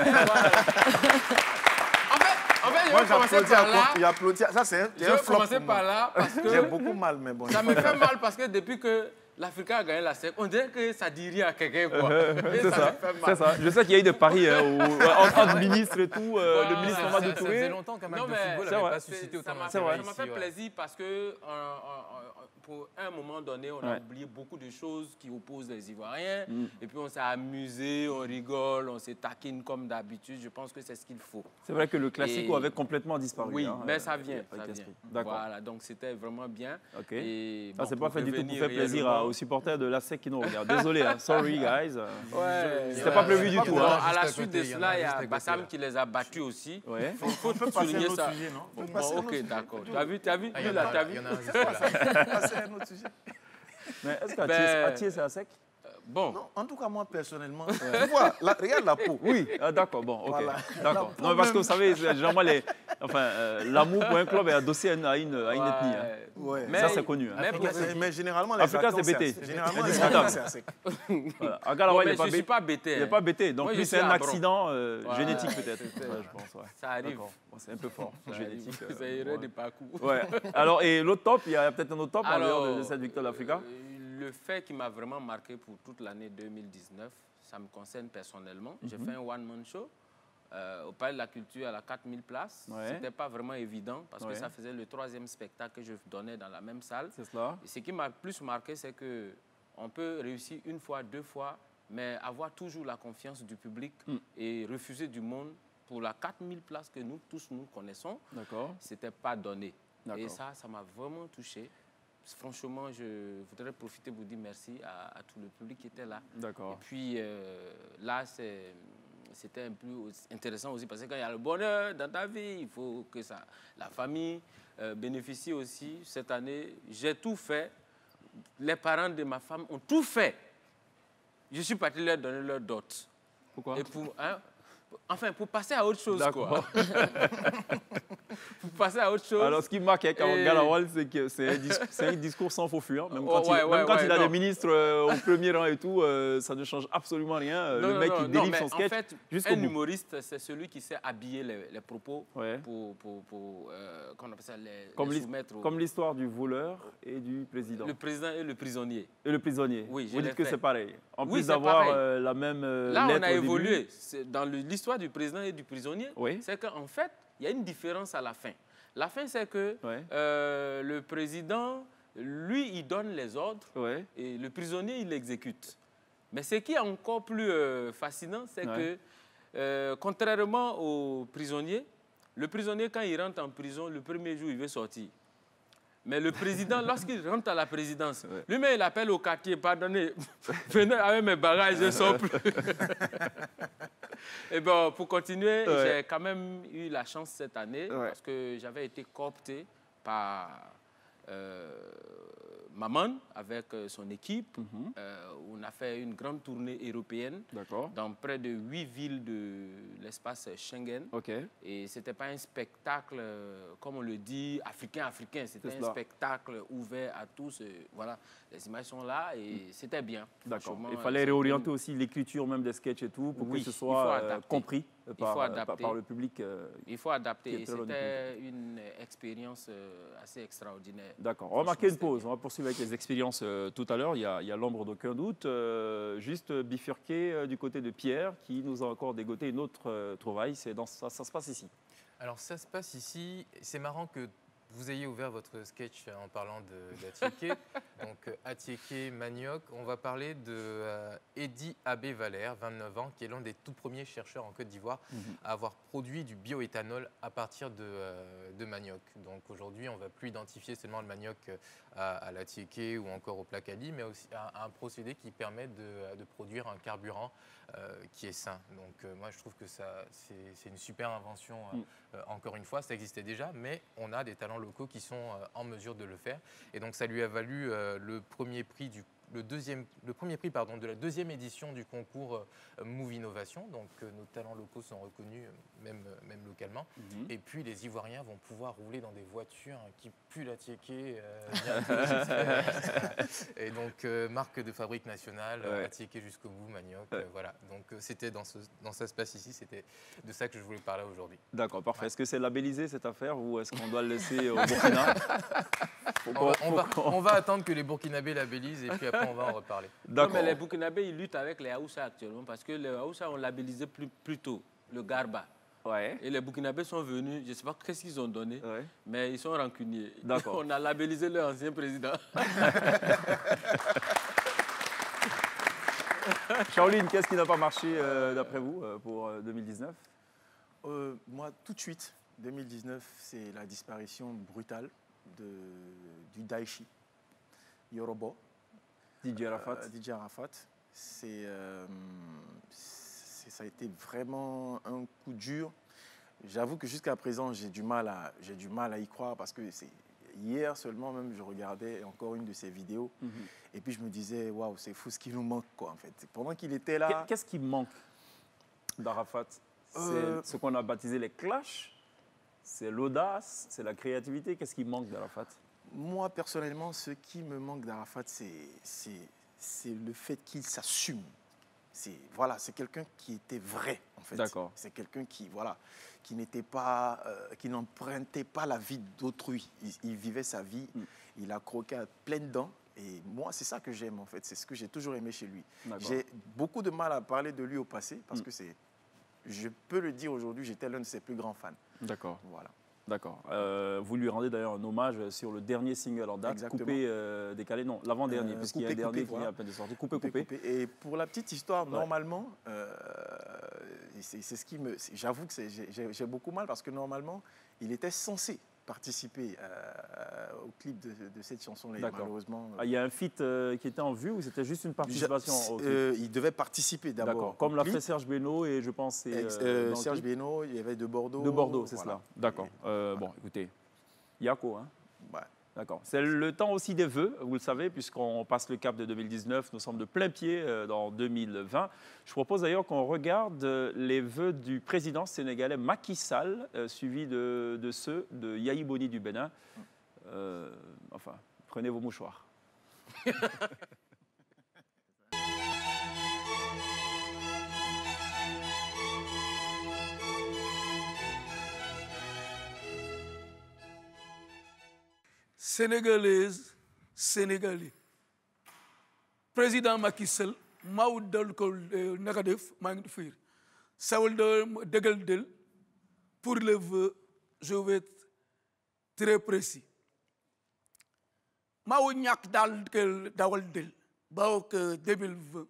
fait, je Moi, vais commencer j'applaudis par à- là. il applaudit. Ça, c'est un, Je vais commencer par là parce J'ai que beaucoup mal, mais bon. ça me fait mal parce que depuis que l'Africain a gagné la SEC, on dirait que ça dit rien à quelqu'un. quoi. C'est ça, c'est ça. Je sais qu'il y a eu des paris hein, où- entre, entre ministres et tout. euh, Voilà, le ministre ça- Mamadou Ça faisait Touré. longtemps qu'un match de football n'avait pas suscité ça autant ça m'a fait plaisir parce que euh, euh, euh, pour un moment donné, on a oublié beaucoup de choses qui opposent les Ivoiriens. Mm. Et puis on s'est amusé, on rigole, on s'est taquine comme d'habitude. Je pense que c'est ce qu'il faut. C'est vrai que le classico Et- avait complètement disparu. oui, hein, mais euh, ça vient. ça vient. D'accord. Voilà, donc c'était vraiment bien. Ok. Et, Ça, bon, c'est pas fait du tout pour faire plaisir à- aux supporters de l'ASEC qui nous regardent. Désolé, hein. sorry guys. Ouais, C'était ouais. pas prévu du tout, hein. À la suite de il y en a cela, il y a Bassam qui les a battus aussi. Ouais. À un souligner ça. ok, d'accord. Tu as vu, tu as vu, Ah, il y en là, a- tu as il vu y en a un juste là. Passer à un autre sujet. Mais est-ce Ben- qu'Atier, c'est ASEC Bon, Non, en tout cas, moi, personnellement, tu vois, la- regarde la peau. Oui, ah, d'accord, bon, ok. Voilà. D'accord. Non, parce que vous savez, généralement, les, enfin, euh, l'amour pour un club est adossé à une, à une, une ethnie. hein. Ouais. Mais- Ça, c'est connu. hein. mais généralement, les Africain, vacances, c'est bêté. Généralement, C'est les c'est à sec. Voilà. Bon, Agalawa, il mais n'est pas, je ne suis bêté. pas bêté. Il n'est hein. pas bêté. Donc, lui, c'est un accident euh, génétique, peut-être. C'est- Ouais, je pense, ouais. Ça arrive. Bon, c'est un peu fort, génétique. euh, Ça irait ouais. de parcours. Ouais. Alors, et l'autre top, il y a peut-être un autre top en dehors de, cette victoire d'Africa Le fait qui m'a vraiment marqué pour toute l'année 2019, ça me concerne personnellement. J'ai Mhm. fait un one-man show euh, au Palais de la Culture à la 4000 places. Ouais. Ce n'était pas vraiment évident parce Ouais. que ça faisait le troisième spectacle que je donnais dans la même salle. C'est cela Et ce qui m'a plus marqué, c'est que on peut réussir une fois, deux fois, mais avoir toujours la confiance du public Mm. et refuser du monde pour la 4000 places que nous tous nous connaissons, D'accord. c'était pas donné. Et ça, ça m'a vraiment touché. Franchement, je voudrais profiter pour dire merci à, à tout le public qui était là. Et D'accord. puis euh, là, c'était un peu intéressant aussi parce que quand il y a le bonheur dans ta vie, il faut que ça, la famille euh, bénéficie aussi. Cette année, j'ai tout fait. Les parents de ma femme ont tout fait. Je suis parti leur donner leur dot. Pourquoi? Et pour, hein, enfin, pour passer à autre chose, quoi. Pour passer à autre chose. Alors, ce qui me marque avec Et- Galawal, c'est que c'est un, dis- c'est un discours sans faux fuir. Même quand, Oh, il, ouais, même ouais, quand ouais, il a non. des ministres euh, au premier rang et tout, euh, ça ne change absolument rien. Euh, Non, le non, mec, il délivre son sketch En fait, un bout. humoriste, c'est celui qui sait habiller les, les propos pour, pour, pour euh, comment on appelle ça, les, Comme les l'his- soumettre au- Comme l'histoire du voleur et du président. le président et le prisonnier. Et le prisonnier. Oui, Vous dites que c'est pareil. En Oui, plus d'avoir la même Là, on a évolué. Dans l'histoire du président et du prisonnier, c'est qu'en fait, il y a une différence à la fin. La fin, c'est que Ouais. euh, le président, lui, il donne les ordres Ouais. et le prisonnier, il l'exécute. Mais ce qui est encore plus euh, fascinant, c'est Ouais. que, euh, contrairement au prisonnier, le prisonnier, quand il rentre en prison, le premier jour, il veut sortir. Mais le président, lorsqu'il rentre à la présidence, lui-même, il appelle au quartier, pardonnez, venez avec mes bagages, je sors plus. Et bon, pour continuer, Ouais. j'ai quand même eu la chance cette année parce que j'avais été coopté par euh, Maman avec euh, son équipe. Euh, on a fait une grande tournée européenne dans près de huit villes de l'espace Schengen. Et ce n'était pas un spectacle, euh, comme on le dit, africain-africain. C'était un spectacle ouvert à tous. Voilà, les images sont là et c'était bien. D'accord. Il fallait réorienter aussi l'écriture même des sketchs et tout pour Oui, que ce soit compris Il par, faut euh, adapter. par- par le public. euh, Il faut adapter. c'était une expérience euh, assez extraordinaire. D'accord. On va marquer une pause. On va poursuivre avec les expériences euh, tout à l'heure. Il y a, il y a l'ombre d'aucun doute. Euh, juste bifurquer euh, du côté de Pierre qui nous a encore dégoté une autre euh, trouvaille. C'est dans, ça, ça se passe ici. Alors ça se passe ici. C'est marrant que vous ayez ouvert votre sketch en parlant d'Atieke. Donc Atieke Manioc, on va parler de euh, Eddy Abbé Valère, 29 ans, qui est l'un des tout premiers chercheurs en Côte d'Ivoire Mhm. à avoir produit du bioéthanol à partir de, euh, de manioc. Donc aujourd'hui, on ne va plus identifier seulement le manioc euh, à, à ou encore au placali, mais aussi à, à un procédé qui permet de, de produire un carburant qui est sain. Donc euh, moi, je trouve que ça, c'est une super invention. euh, Mm. euh, encore une fois, ça existait déjà, mais on a des talents locaux qui sont euh, en mesure de le faire. Et donc, ça lui a valu euh, le premier prix du le, deuxième, le premier prix pardon, de la deuxième édition du concours euh, Move Innovation. Donc, euh, nos talents locaux sont reconnus, euh, même, même localement. Mhm. Et puis, les Ivoiriens vont pouvoir rouler dans des voitures qui puent la j'espère. Et donc, marque de fabrique nationale, Ouais. tiéké jusqu'au bout, manioc. voilà. Donc, c'était dans, ce, dans ça se passe ici. C'était de ça que je voulais parler aujourd'hui. D'accord, parfait. Est-ce que c'est labellisé cette affaire ou est-ce qu'on doit le laisser au Burkina On va, on va- on va attendre que les Burkinabés labellisent et puis après on va en reparler. Non, mais les Burkinabés, ils luttent avec les Haoussa actuellement parce que les Haoussa ont labellisé plus, plus tôt le Garba. Et les Burkinabés sont venus, je ne sais pas qu'est-ce qu'ils ont donné, mais ils sont rancuniers. D'accord. On a labellisé leur ancien président. Shaolin, qu'est-ce qui n'a pas marché euh, d'après vous euh, pour euh, 2019 Euh, moi, tout de suite, 2019, c'est la disparition brutale de, du Daichi, Yorobo. DJ Arafat. Euh, DJ Arafat. C'est, euh, c'est- ça a été vraiment un coup dur. J'avoue que jusqu'à présent, j'ai du, mal à, j'ai du mal à y croire parce que c'est, hier seulement, même, je regardais encore une de ses vidéos Mhm. et puis je me disais, waouh, c'est fou ce qui nous manque, quoi, en fait. Pendant qu'il était là. Qu'est- Qu'est-ce qui manque d'Arafat? C'est Euh, ce qu'on a baptisé les clashs C'est l'audace C'est la créativité Qu'est-ce qui manque d'Arafat? Moi, personnellement, ce qui me manque d'Arafat, c'est, le fait qu'il s'assume. C'est, voilà, c'est quelqu'un qui était vrai, en fait. D'accord. C'est quelqu'un qui, voilà, qui n'était pas, euh, qui n'empruntait pas la vie d'autrui. Il, il vivait sa vie, Mm. il a croqué à pleines dents. Et moi, c'est ça que j'aime, en fait. C'est ce que j'ai toujours aimé chez lui. J'ai beaucoup de mal à parler de lui au passé, parce Mm. que c'est, je peux le dire aujourd'hui, j'étais l'un de ses plus grands fans. D'accord. Voilà. D'accord. Euh, vous lui rendez d'ailleurs un hommage sur le dernier single en date, Exactement. coupé, euh, décalé, non, l'avant-dernier, Euh, parce qu'il y a un dernier qui est à peine de sortie. Coupé, Coupé, coupé. Et pour la petite histoire, Ouais. normalement, euh, c'est ce qui me. J'avoue que j'ai beaucoup mal parce que normalement, il était censé participer euh, au clip de, de cette chanson-là. Malheureusement. Ah, Il y a un feat euh, qui était en vue ou c'était juste une participation Ja- au clip euh, il devait participer d'abord. D'accord. Comme l'a fait Serge Beno et je pense euh, euh, Serge. Beno, il y avait de Bordeaux. De Bordeaux, c'est voilà. cela. D'accord. Euh, Bon, écoutez, Yako, hein. D'accord. C'est le temps aussi des vœux, vous le savez, puisqu'on passe le cap de 2019, nous sommes de plein pied euh, dans 2020. Je propose d'ailleurs qu'on regarde euh, les vœux du président sénégalais Macky Sall, euh, suivi de, ceux de Yahi Boni du Bénin. Enfin, prenez vos mouchoirs. sénégalaise sénégalais. Président Macky Sall maa wut dal ko eh, naka def maa del pour le vœu je vais être très précis. Maa wu ñàkk daal kel dawal del bawo que 2020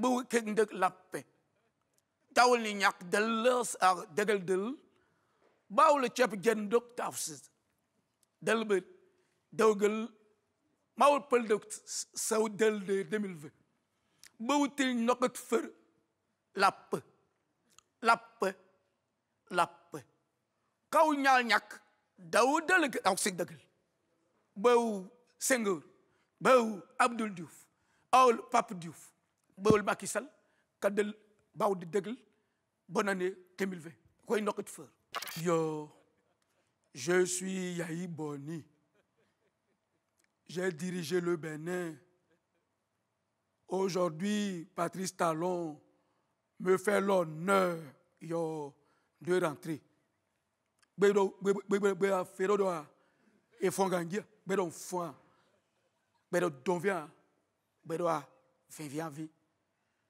bu kek ndëg lappe dawal ni ñàkk del a dëggal del baaw la dalɓe dawgal mawɗo palde sawdalde 2020 ɓowtel nokat fer lappe lappe lappe kaw ñal ñak daw dalg aw sig dagal ɓow senghor ɓow abdoul diouf awol pape diouf ɓowol macky sall kadel bawde dagal bonane 2020 koye nokat fer yo je suis Yahi Boni. J'ai dirigé le Bénin. Aujourd'hui, Patrice Talon me fait l'honneur de rentrer. Bedo bedo fero do e fongangia bedo fon bedo donvia bedo a vinvia vi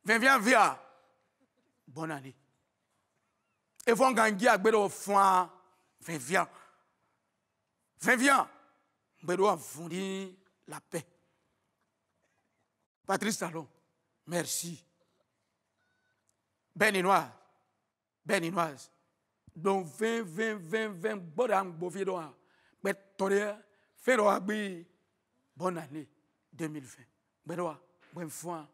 vinvia via bonne année. E fongangia fon vinvia vinvia bedo a fondi la paix Patrice Talon, merci. Béninoise, Béninoise, donc 20, 20, 20, 20, bodam bovidoa, bet toria, feroa bi, bonne année 2020. Bedoa, bonne foi.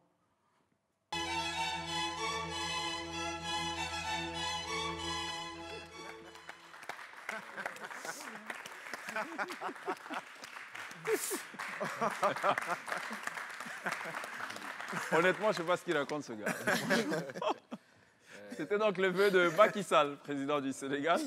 Honnêtement, je ne sais pas ce qu'il raconte, ce gars. C'était donc le vœu de Macky Sall, président du Sénégal,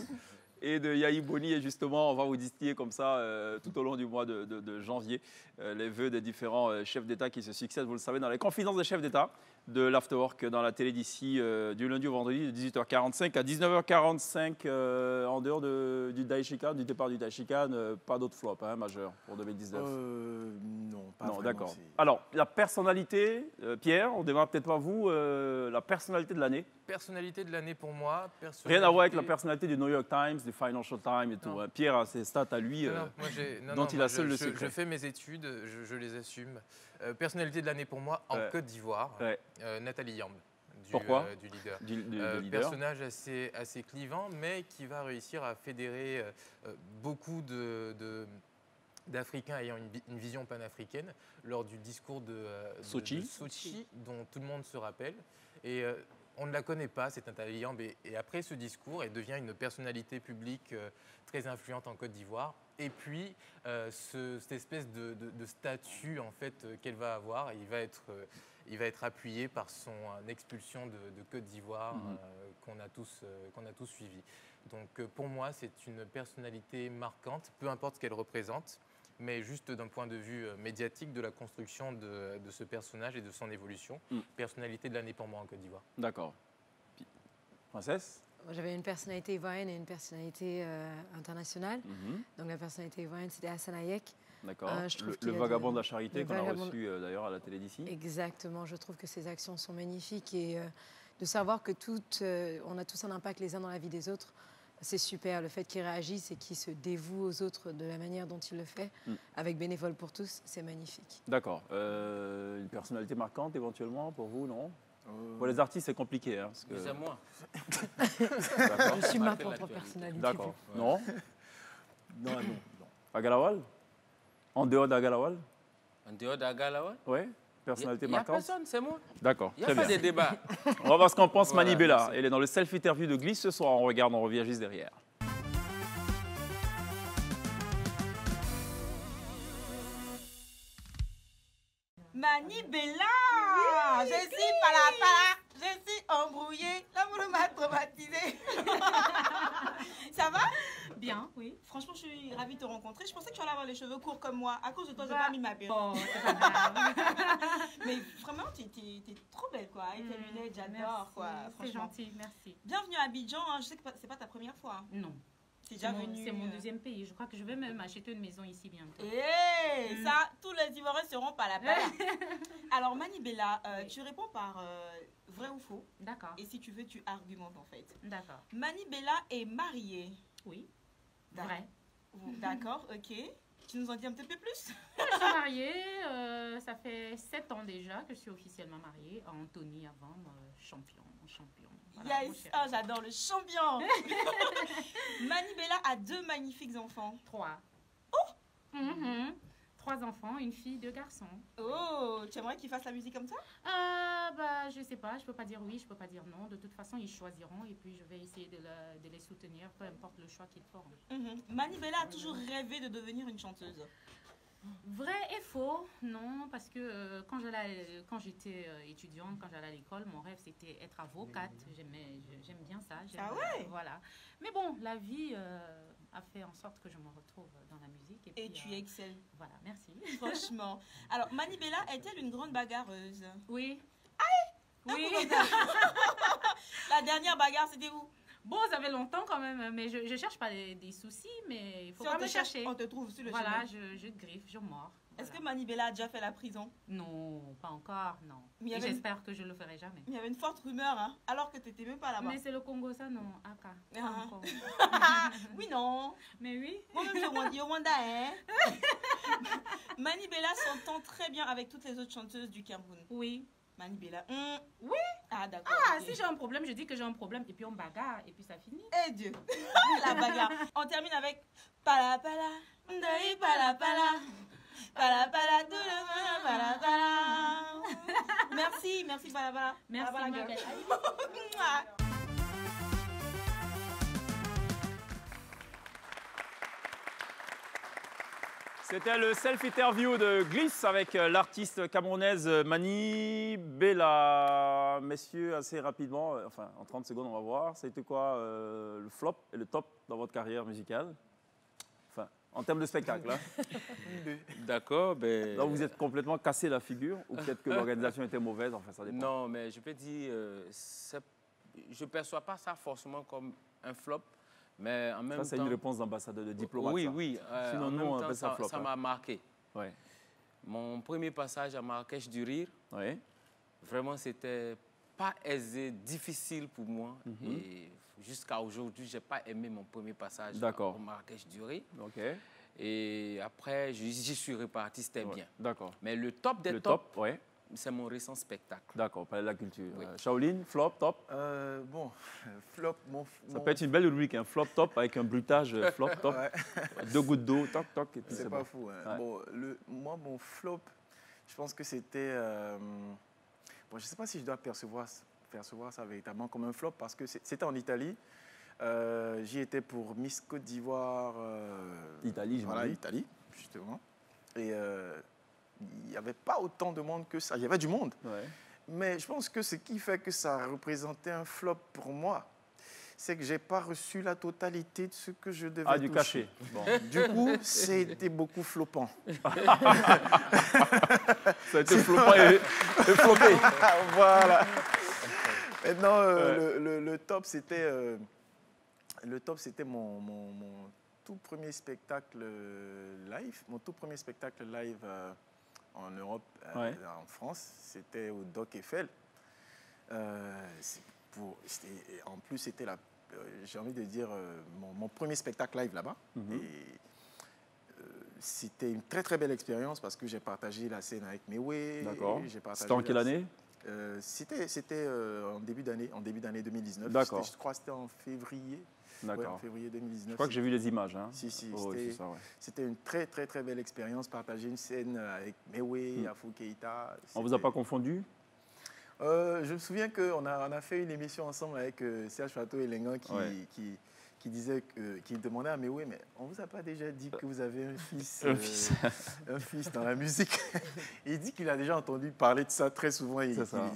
et de Yahi Boni. Et justement, on va vous distiller comme ça euh, tout au long du mois de, de- de janvier euh, les vœux des différents euh, chefs d'État qui se succèdent, vous le savez, dans les confidences des chefs d'État de l'Afterwork dans la télé d'ici euh, du lundi au vendredi de 18h45 à 19h45 euh, en dehors de- du Daishikan, du départ du Daishikan, euh, pas d'autres flops hein, majeurs pour 2019. Euh, non, pas Non, d'accord. Alors, la personnalité, euh, Pierre, on démarre peut-être pas vous, euh, la personnalité de l'année. Personnalité de l'année pour moi. Rien à voir avec la personnalité- personnalité du New York Times, du Financial Times et tout. Non. hein. Pierre a ses stats à lui, Non, euh, moi, non, dont il a seul je, le secret. Je fais mes études, je, je les assume. Euh, personnalité de l'année pour moi en Ouais. Côte d'Ivoire, Ouais. euh, Nathalie Yamb. Du, Pourquoi euh, Du leader. du, du- Euh, de leader. personnage assez, assez clivant, mais qui va réussir à fédérer euh, euh, beaucoup de- d'Africains ayant une, une vision panafricaine lors du discours de, euh, de- Sochi. de Sochi, dont tout le monde se rappelle. Et euh, on ne la connaît pas, c'est Nathalie Yamb. Et, après ce discours, elle devient une personnalité publique euh, très influente en Côte d'Ivoire. Et puis, euh, ce- cette espèce de, de- de statut en fait euh, qu'elle va avoir, il va être, il va être appuyé par son expulsion de, de Côte d'Ivoire Mhm. euh, qu'on a tous, euh, qu'on a tous suivi. Donc pour moi, c'est une personnalité marquante, peu importe ce qu'elle représente, mais juste d'un point de vue euh, médiatique de la construction de, de ce personnage et de son évolution. Mm. Personnalité de l'année pour moi en Côte d'Ivoire. D'accord. Princesse J'avais une personnalité ivoirienne et une personnalité euh, internationale. Mhm. Donc la personnalité ivoirienne, c'était Hassan Hayek. D'accord. Euh, le vagabond de- de la charité qu'on a reçu euh, d'ailleurs à la télé d'ici. Exactement, je trouve que ses actions sont magnifiques et euh, de savoir que toutes, euh, on a tous un impact les uns dans la vie des autres, c'est super. Le fait qu'il réagisse et qu'il se dévoue aux autres de la manière dont il le fait, Mm. avec Bénévole pour tous, c'est magnifique. D'accord. Euh, une personnalité marquante éventuellement pour vous, non? Euh, Pour les artistes, c'est compliqué. hein, parce que- C'est moi. D'accord. Je suis ma propre personnalité. D'accord. Non? Non, non, non. Agalawal? En dehors d'Agalawal? En dehors d'Agalawa, Oui Personnalité il n'y a marquante personne, c'est moi. D'accord, Il n'y très a pas bien. de débat. On va voir ce qu'en pense Voilà, Manibella. Elle est dans le self-interview de Glisse ce soir. On regarde, on revient juste derrière. Mani Bella Je suis pala pala, je suis embrouillée, l'amour m'a traumatisée. Ça va? Bien, oui. Franchement, je suis ravie de te rencontrer. Je pensais que tu allais avoir les cheveux courts comme moi. À cause de toi, j'ai Bah. pas mis ma perruque. c'est pas grave. Mais vraiment, t'es es, trop belle, quoi. Avec tes Mm, lunettes, j'adore, quoi. C'est gentil, merci. Bienvenue à Abidjan. hein. Je sais que c'est pas ta première fois. Non. C'est déjà mon- venu. C'est mon euh, deuxième pays. Je crois que je vais même acheter une maison ici bientôt. Eh, Mm. ça, tous les Ivoiriens seront pas là-bas. Alors, Manibella, euh, tu réponds par euh, vrai ou faux. D'accord. Et si tu veux, tu argumentes en fait. D'accord. Manibella est mariée. Oui. Vrai. D'accord, ok. Tu nous en dis un petit peu plus? Je suis mariée, euh, ça fait sept ans déjà que je suis officiellement mariée. à Anthony avant, euh, champion, champion. Voilà, Yes, ah, j'adore le champion. Manibella a deux magnifiques enfants. Trois. Mhm. Trois enfants, une fille, deux garçons. Oh, tu aimerais qu'ils fassent la musique comme ça? Euh, bah, je sais pas, je peux pas dire oui, je peux pas dire non. De toute façon, ils choisiront et puis je vais essayer de, la- de les soutenir, peu importe le choix qu'ils feront. Manibella a toujours rêvé de devenir une chanteuse. Vrai et faux, non, parce que euh, quand j'allais, quand j'étais euh, étudiante, quand j'allais à l'école, mon rêve c'était être avocate. J'aimais, j'aime bien ça. Ah euh, ouais? Voilà. Mais bon, la vie euh, a fait en sorte que je me retrouve dans la musique. Et, Et puis, tu excelles. Voilà, merci. Franchement. Alors, Manibella est-elle une grande bagarreuse? Oui. Oui. La dernière bagarre, c'était où? Bon, ça fait longtemps quand même, mais je, je cherche pas des, des soucis, mais il faut Si pas on te me cherche, chercher. on te trouve sur le Voilà, chemin. je, je griffe, je mords. Est-ce que Manibella a déjà fait la prison? Non, pas encore, non. Mais Et une- j'espère que je le ferai jamais. Il y avait une forte rumeur, hein, alors que tu n'étais même pas là-bas. Mais c'est le Congo, ça, non, Aka. pas Ah. oui, non. Mais oui. Moi-même, je Rwanda, au Rwanda, hein. Manibella s'entend très bien avec toutes les autres chanteuses du Cameroun. Oui. Manibella. hum. Oui. Ah, d'accord. Ah, ok. si j'ai un problème, je dis que j'ai un problème et puis on bagarre et puis ça finit. Eh Dieu. la bagarre. On termine avec Pala Pala. Ndai Pala Pala. Pala Pala. tout le Pala Pala. Merci, merci Pala Pala. Merci, Pala, ma C'était le self-interview de Gliss avec euh, l'artiste camerounaise euh, Mani Bella. Messieurs, assez rapidement, euh, enfin en 30 secondes, on va voir. C'était quoi euh, le flop et le top dans votre carrière musicale? Enfin, en termes de spectacle. hein. D'accord, ben... Là, vous êtes complètement cassé la figure ou peut-être que l'organisation était mauvaise, enfin ça dépend. Non, mais je peux dire, euh, je ne perçois pas ça forcément comme un flop, mais en même Ça, c'est une réponse d'ambassadeur de diplomate. Oui, ça. oui. euh, Sinon, en nous, même on temps, ça flop. Ça hein. m'a marqué. Ouais. Mon premier passage à Marrakech du Rire, Ouais. vraiment, c'était pas aisé, difficile pour moi. Mhm. Et jusqu'à aujourd'hui, je n'ai pas aimé mon premier passage D'accord. au Marrakech du Rire. Ok. Et après, j'y j'y suis reparti, c'était Ouais, bien. D'accord. Mais le top des Le tops, top, ouais. C'est mon récent spectacle. D'accord, palais de la culture. Oui. Euh, Shaolin, flop, top. Euh, bon, flop, mon. Ça peut être une belle rubrique, un flop top avec un bruitage euh, flop top. Ouais. Deux gouttes d'eau, toc toc. et puis C'est c'est pas bon. fou. hein. Ouais. Bon, le, moi, mon flop, je pense que c'était. euh, bon, je ne sais pas si je dois percevoir, percevoir ça véritablement comme un flop parce que c'était en Italie. Euh, J'y étais pour Miss Côte d'Ivoire. euh, Italie, Voilà, j'imagine. Italie, justement. Et euh, il n'y avait pas autant de monde que ça. Il y avait du monde. Ouais. Mais je pense que ce qui fait que ça représentait un flop pour moi, c'est que je n'ai pas reçu la totalité de ce que je devais Ah, du toucher. cachet. Bon. Du coup, c'était beaucoup floppant. Ça a été floppant et, et floppé. voilà. Maintenant, euh, Ouais. le, le- le top, c'était euh, le top, c'était mon, mon- mon tout premier spectacle euh, live. Mon tout premier spectacle live euh, en Europe, euh, Ouais. en France, c'était au Doc Eiffel. Euh, pour- en plus, c'était la, euh, j'ai envie de dire, euh, mon, mon premier spectacle live là-bas. Mhm. Et euh, c'était une très très belle expérience parce que j'ai partagé la scène avec Mewé. D'accord. C'était en quelle année? Euh, C'était c'était euh, en début d'année, en début d'année 2019. D'accord. Je crois que c'était en février. D'accord. Ouais, en février 2019. Je crois que j'ai vu les images. Hein. Si, si, Oh, c'était- ouais. Une très très très belle expérience. Partager une scène avec Mewé, Hmm. Afou Keïta. On vous a pas confondu? Euh, Je me souviens qu'on a, on a fait une émission ensemble avec euh, Serge Fato et Lengan qui, Ouais. qui, qui disait qui demandait à Mewé, mais on vous a pas déjà dit que vous avez un fils, Un euh, fils. un fils dans la musique Il dit qu'il a déjà entendu parler de ça très souvent. et C'est ça.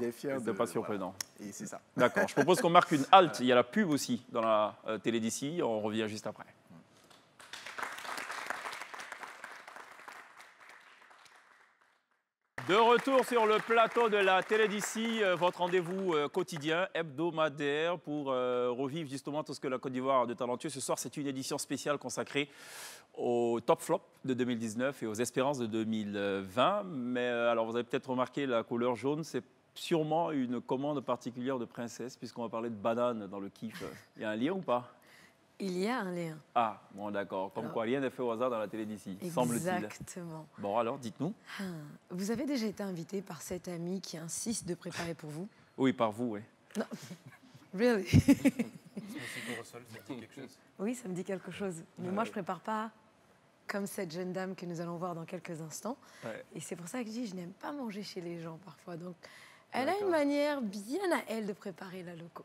Il est fier. De- pas voilà. surprenant. Et c'est ça. D'accord. Je propose qu'on marque une halte. Il y a la pub aussi dans la euh, télé d'ici. On revient juste après. De retour sur le plateau de la télé d'ici, euh, votre rendez-vous euh, quotidien, hebdomadaire, pour euh, revivre justement tout ce que la Côte d'Ivoire a de talentueux. Ce soir, c'est une édition spéciale consacrée au top flop de 2019 et aux espérances de 2020. Mais alors, vous avez peut-être remarqué la couleur jaune, c'est sûrement une commande particulière de princesse, puisqu'on va parler de banane dans le kiff. Il y a un lien ou pas? Il y a un lien. Ah, bon, d'accord. Comme Alors- quoi, rien n'est fait au hasard dans la télé d'ici, semble-t-il. Exactement. Bon, alors, dites-nous. Ah, Vous avez déjà été invité par cet ami qui insiste de préparer pour vous? Oui, par vous, oui. Really? Au sol, ça dit quelque chose. Oui, ça me dit quelque chose. Mais moi, je prépare pas comme cette jeune dame que nous allons voir dans quelques instants. Ouais. Et c'est pour ça que je dis, je n'aime pas manger chez les gens parfois. Donc, elle a une manière bien à elle de préparer la loco.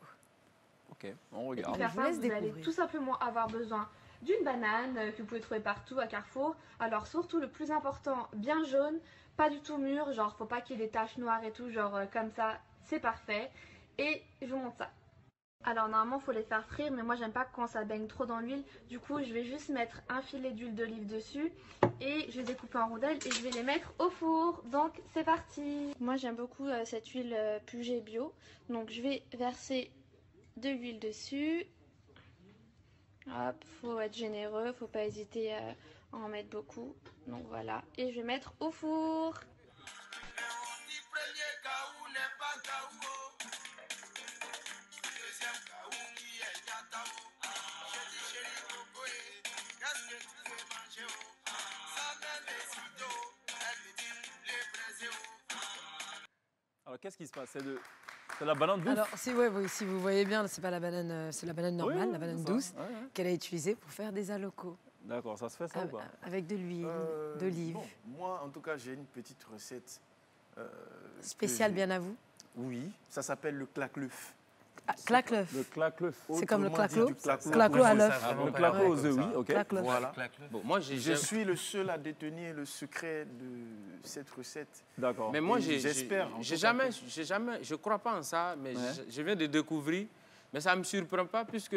Ok, on Pour regarde. faire vous ça, laisse vous allez tout simplement avoir besoin d'une banane euh, que vous pouvez trouver partout à Carrefour. Alors surtout le plus important, bien jaune, pas du tout mûr, genre faut pas qu'il y ait des taches noires et tout, genre euh, comme ça, c'est parfait. Et je vous montre ça. Alors normalement faut les faire frire, mais moi j'aime pas quand ça baigne trop dans l'huile. Du coup je vais juste mettre un filet d'huile d'olive dessus et je vais découper en rondelles et je vais les mettre au four. Donc c'est parti. Moi j'aime beaucoup euh, cette huile euh, Puget bio, donc je vais verser de l'huile dessus. Hop, faut être généreux, faut pas hésiter à en mettre beaucoup. Donc voilà, et je vais mettre au four. Alors, qu'est-ce qui se passe? C'est de... c'est la banane douce Alors, si, ouais, oui, si vous voyez bien, c'est pas la banane, euh, c'est la banane normale, Oui, la banane douce, Ouais, ouais. qu'elle a utilisée pour faire des alocos. D'accord, ça se fait ça Ah, ou pas Avec de l'huile, Euh, d'olive. bon, moi, en tout cas, j'ai une petite recette. euh, Spéciale bien à vous. Oui, ça s'appelle le claque-l'œuf. Ah, claque-l'œuf. Le claque-l'œuf. C'est comme le claque-l'œuf. Claque-l'eau à l'œuf. Le claque-l'œuf aux œufs, oui, ok. Claque-l'œuf. Voilà. Bon, moi, Je suis le seul à détenir le secret de cette recette. D'accord. Mais moi, j'espère, j'ai- jamais, que- j'ai jamais, je crois pas en ça, mais Ouais. je, je viens de découvrir. Mais ça me surprend pas puisque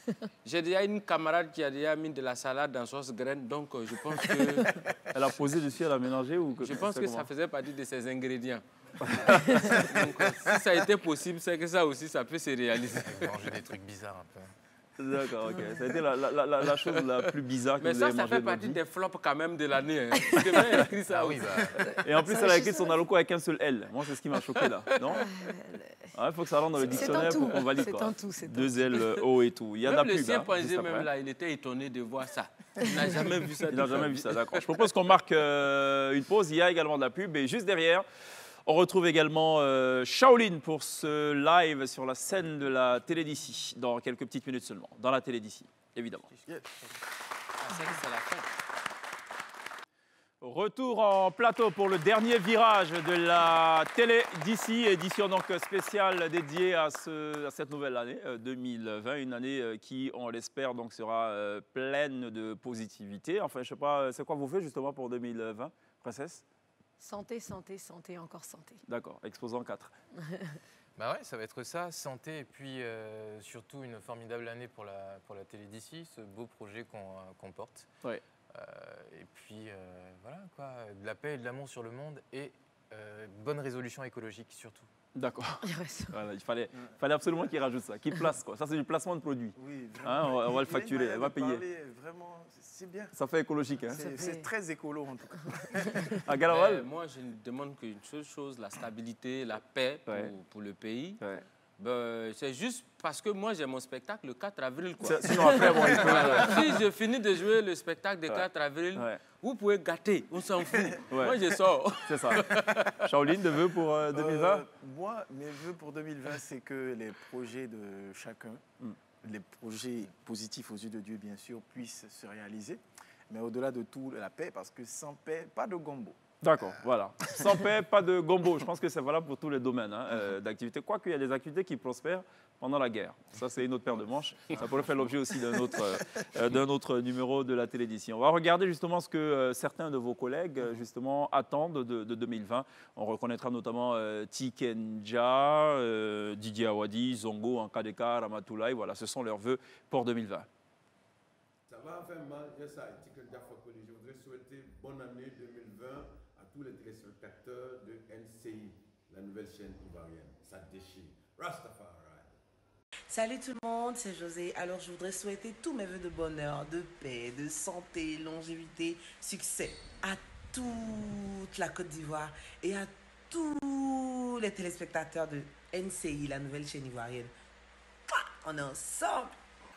j'ai déjà une camarade qui a déjà mis de la salade dans sauce graine, donc euh, je pense que Elle a posé dessus, elle a mélangé ou je pense que ça faisait partie de ses ingrédients. donc, euh, si ça a été possible, c'est que ça aussi, ça peut se réaliser. Manger des trucs bizarres un peu. D'accord, ok. Ça a été la, la- la- la chose la plus bizarre que Mais vous ça, avez ça mangée fait partie des flops quand même de l'année. Hein. Parce que là, il a écrit ça Ah oui, aussi. bah, Et en plus, elle a écrit son aloco avec un seul L. Moi, c'est ce qui m'a choqué là. Non Ah, Il faut que ça rentre dans le dictionnaire pour qu'on valide. C'est un tout, c'est un Deux L, euh, O et tout. Il y a de la Même le pub. sien hein, même là, il était étonné de voir ça. Il n'a jamais vu ça. Il n'a jamais vu ça, d'accord. Je propose qu'on marque euh, une pause. Il y a également de la pub. Et juste derrière, on retrouve également euh, Shaolin pour ce live sur la scène de la télé d'ici, dans quelques petites minutes seulement. Dans la télé d'ici, évidemment. Ah, c'est que c'est la fin. Retour en plateau pour le dernier virage de la télé d'ici, édition donc spéciale dédiée à, ce- à cette nouvelle année euh, 2020, une année euh, qui, on l'espère, donc sera euh, pleine de positivité. Enfin, je sais pas, c'est quoi vous faites justement pour 2020, princesse? Santé, santé, santé, encore santé. D'accord, exposant 4. Bah ouais, ça va être ça, santé et puis euh, surtout une formidable année pour la, pour la télé d'ici, ce beau projet qu'on euh, qu'on porte. Ouais. Euh, et puis euh, voilà quoi, de la paix et de l'amour sur le monde et euh, bonne résolution écologique surtout. D'accord. Il reste- Voilà, il fallait, fallait absolument qu'il rajoute ça, qu'il place quoi. Ça, c'est du placement de produit. Oui, Hein, on va- on va le facturer, elle va payer. Vraiment, c'est bien. Ça fait écologique, hein C'est- très écolo en tout cas. À moi, je ne demande qu'une seule chose, la stabilité, la paix pour, Ouais. pour le pays. Ouais. Ben, c'est juste parce que moi, j'ai mon spectacle le 4 avril. Quoi. C'est- Sinon, après, bon, il faut- Voilà. Si je finis de jouer le spectacle du Ouais. 4 avril, Ouais. vous pouvez gâter, on s'en fout. Ouais. Moi, je sors. C'est ça. Shaolin, de vœux pour euh, 2020 Euh, Moi, mes vœux pour 2020, c'est que les projets de chacun, Mm. les projets positifs aux yeux de Dieu, bien sûr, puissent se réaliser. Mais au-delà de tout, la paix, parce que sans paix, pas de gombo. D'accord, voilà. Sans paix, pas de gombo. Je pense que c'est valable pour tous les domaines hein, euh, d'activité. Quoique, il y a des activités qui prospèrent pendant la guerre. Ça, c'est une autre paire de manches. Ça pourrait faire l'objet aussi d'un autre, euh, d'un autre numéro de la télé d'ici. On va regarder justement ce que euh, certains de vos collègues, euh, justement, attendent de, de 2020. On reconnaîtra notamment euh, Tikenja, euh, Didier Awadi, Zongo, Ankadeka, Ramatoulaye. Voilà, ce sont leurs vœux pour 2020. Ça va je sais, Tikel Diafakoli. Je voudrais souhaiter bonne année 2020 à tous de NCI, la nouvelle chaîne ivoirienne. Ça déchire. Salut tout le monde, c'est José. Alors je voudrais souhaiter tous mes voeux de bonheur, de paix, de santé, longévité, succès à toute la Côte d'Ivoire et à tous les téléspectateurs de NCI, la nouvelle chaîne ivoirienne. On ensemble.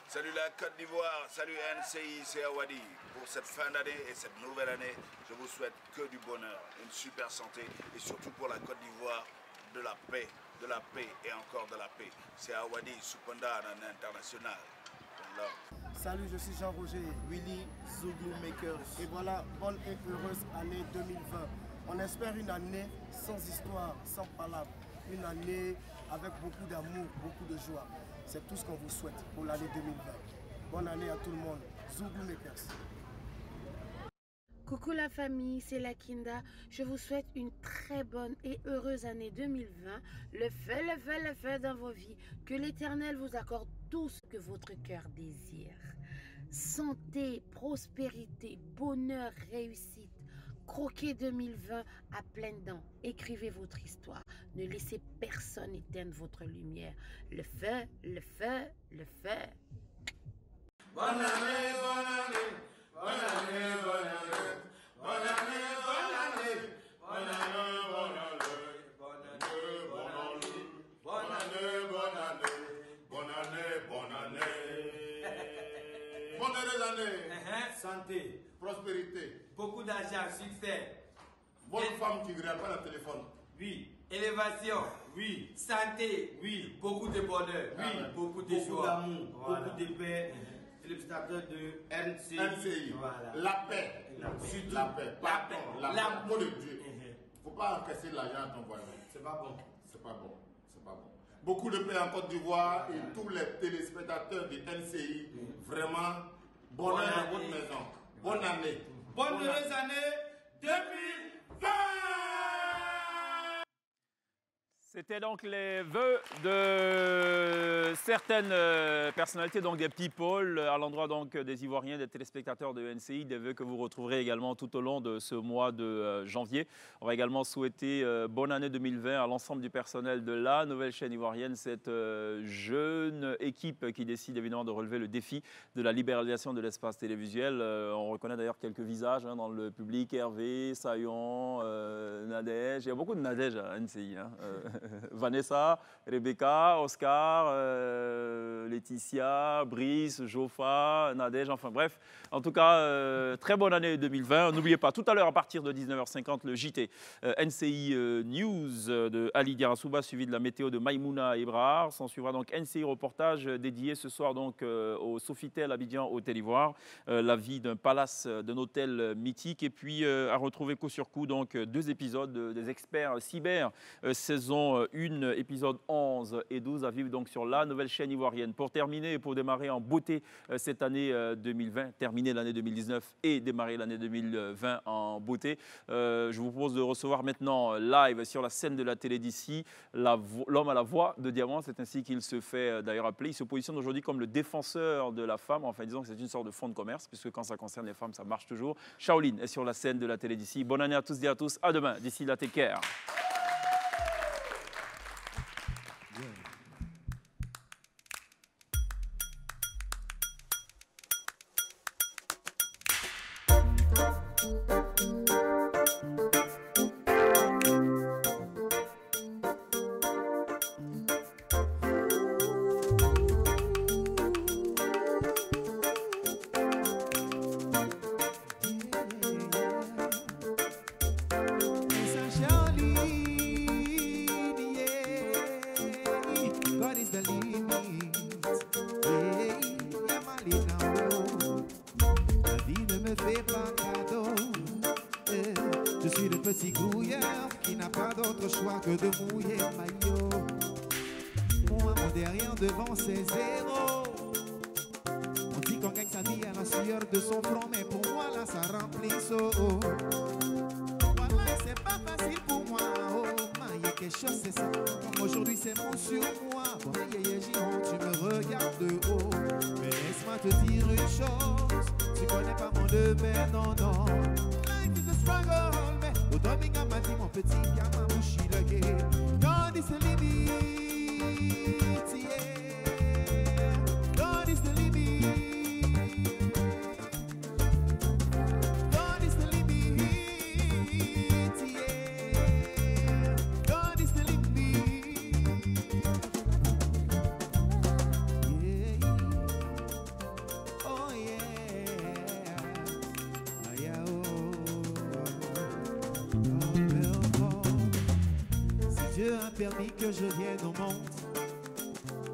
Salut la Côte d'Ivoire, salut NCI, c'est Awadi. Pour cette fin d'année et cette nouvelle année, je vous souhaite que du bonheur, une super santé et surtout pour la Côte d'Ivoire, de la paix, de la paix et encore de la paix. C'est Awadi, Supanda, un international. Salut, je suis Jean-Roger Willy Zouglou Maker. Et voilà, bonne et heureuse année 2020. On espère une année sans histoire, sans palabres. Une année avec beaucoup d'amour, beaucoup de joie. C'est tout ce qu'on vous souhaite pour l'année 2020. Bonne année à tout le monde. Zouglou Makers. Coucou la famille, c'est la Kinda. Je vous souhaite une très bonne et heureuse année 2020. Le feu, le feu, le feu dans vos vies. Que l'Éternel vous accorde tout ce que votre cœur désire. Santé, prospérité, bonheur, réussite. Croquez 2020 à pleines dents. Écrivez votre histoire. Ne laissez personne éteindre votre lumière. Le feu, le feu, le feu. Bonne année, bonne année, bonne année, bonne année, bonne année, bonne année, bonne année, bonne année, bonne année, bonne année, bonne année, bonne année, bonne année, bonne année. Bonne année. Santé, prospérité, beaucoup d'argent, succès. Bonne femme qui ne regarde pas le téléphone. Oui. Élévation. Oui. Santé. Oui. Beaucoup de bonheur. Oui. Beaucoup de Beaucoup joie. d'amour, Voilà. beaucoup de paix. Téléspectateur de NCI. NCI. Voilà. La paix. Surtout la paix. Pardon. L'amour de Dieu. Il ne faut pas encaisser l'argent à ton voisin. C'est pas bon. C'est pas bon. C'est pas bon. Beaucoup de paix en Côte d'Ivoire et tous les téléspectateurs de NCI. Vraiment, bonheur Bonne dans votre maison. Bonne année. Bonne heureuse année 2020. C'était donc les vœux de certaines euh, personnalités, donc des people, à l'endroit donc des Ivoiriens, des téléspectateurs de NCI, des vœux que vous retrouverez également tout au long de ce mois de euh, janvier. On va également souhaiter euh, bonne année 2020 à l'ensemble du personnel de la nouvelle chaîne ivoirienne, cette jeune équipe qui décide évidemment de relever le défi de la libéralisation de l'espace télévisuel. On reconnaît d'ailleurs quelques visages hein, dans le public, Hervé, Sayon, Nadège. Il y a beaucoup de Nadège à NCI. hein. Vanessa, Rebecca, Oscar, euh, Laetitia, Brice, Jofa, Nadège, enfin bref. En tout cas, euh, très bonne année 2020. N'oubliez pas, tout à l'heure à partir de 19h50, le JT euh, NCI News de Ali Diarasouba, suivi de la météo de Maïmouna Ibrahar. S'en suivra donc NCI reportage dédié ce soir donc au Sofitel Abidjan, Hôtel Ivoire. Euh, la vie d'un palace, d'un hôtel mythique. Et puis à retrouver coup sur coup donc deux épisodes de- des experts cyber, euh, saison euh, 1, épisode 11 et 12 à vivre donc sur la nouvelle chaîne ivoirienne. Pour terminer et pour démarrer en beauté euh, cette année euh, 2020, terminer l'année 2019 et démarrer l'année 2020 en beauté, euh, je vous propose de recevoir maintenant euh, live sur la scène de la télé d'ici la l'homme à la voix de diamant. C'est ainsi qu'il se fait euh, d'ailleurs appeler. Il se positionne aujourd'hui comme le défenseur de la femme. Enfin, disons que c'est une sorte de fonds de commerce, puisque quand ça concerne les femmes, ça marche toujours. Shaolin est sur la scène de la télé d'ici. Bonne année à tous et à tous. À demain. D'ici là, take Yeah. Moi, mon derrière devant c'est zéro. On dit qu'on gagne sa vie à la sueur de son front, mais pour moi là ça remplit so. Voilà, c'est pas facile pour moi. Oh, ma, y a quelque chose, c'est ça. Aujourd'hui, c'est mon surpoids. Bon, yeah, yeah, Giron, tu me regardes de haut. Mais laisse-moi te dire une chose. Tu connais pas mon domaine, non, non. Life is a struggle, mais au Dominga m'a dit mon petit gamin, again. God is a limit. Yeah.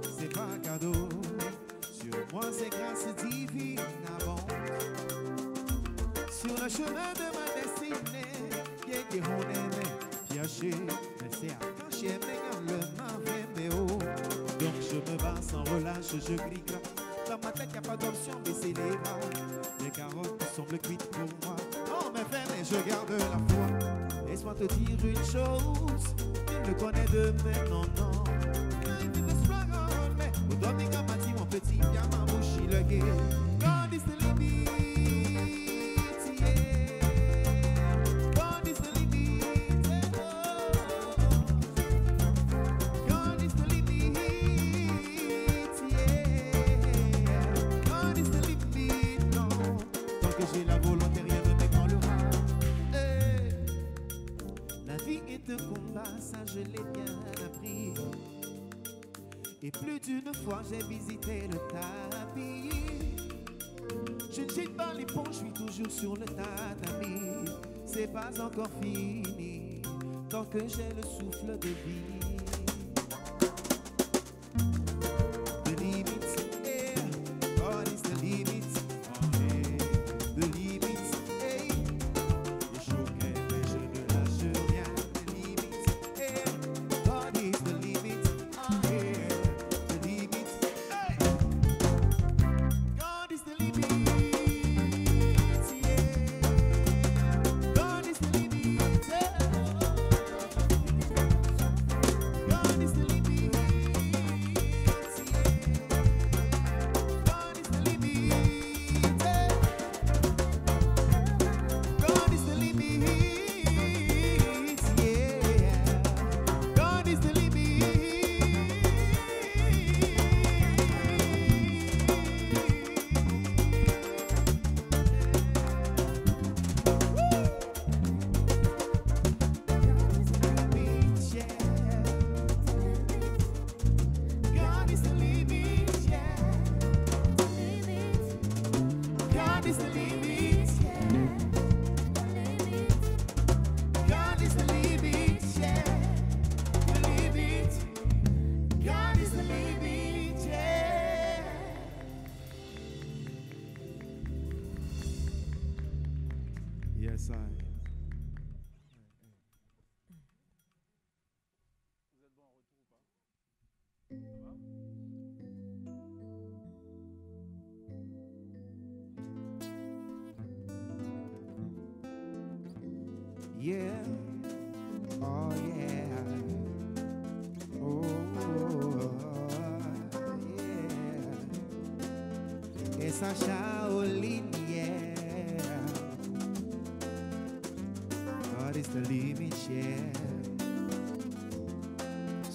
Que c'est pas cadeau. Sur Moi, c'est grâce divine. Sur le chemin de ma destinée, est qui on aimait, piaché, mais c'est cacher, mais le mauvais méo. Donc je me bats sans relâche, je crie. Dans ma tête, y a pas d'option, baisser les bras. Les carottes semblent cuites pour moi. Oh, mes frères, mais je garde la foi. Laisse-moi te dire une chose, il me connaît de mes non, non. Struggle, mais mon petit, bien combat, ça je l'ai bien appris. Et plus d'une fois j'ai visité le tapis. Je ne jette pas l'éponge, je suis toujours sur le tatami. C'est pas encore fini, tant que j'ai le souffle de vie.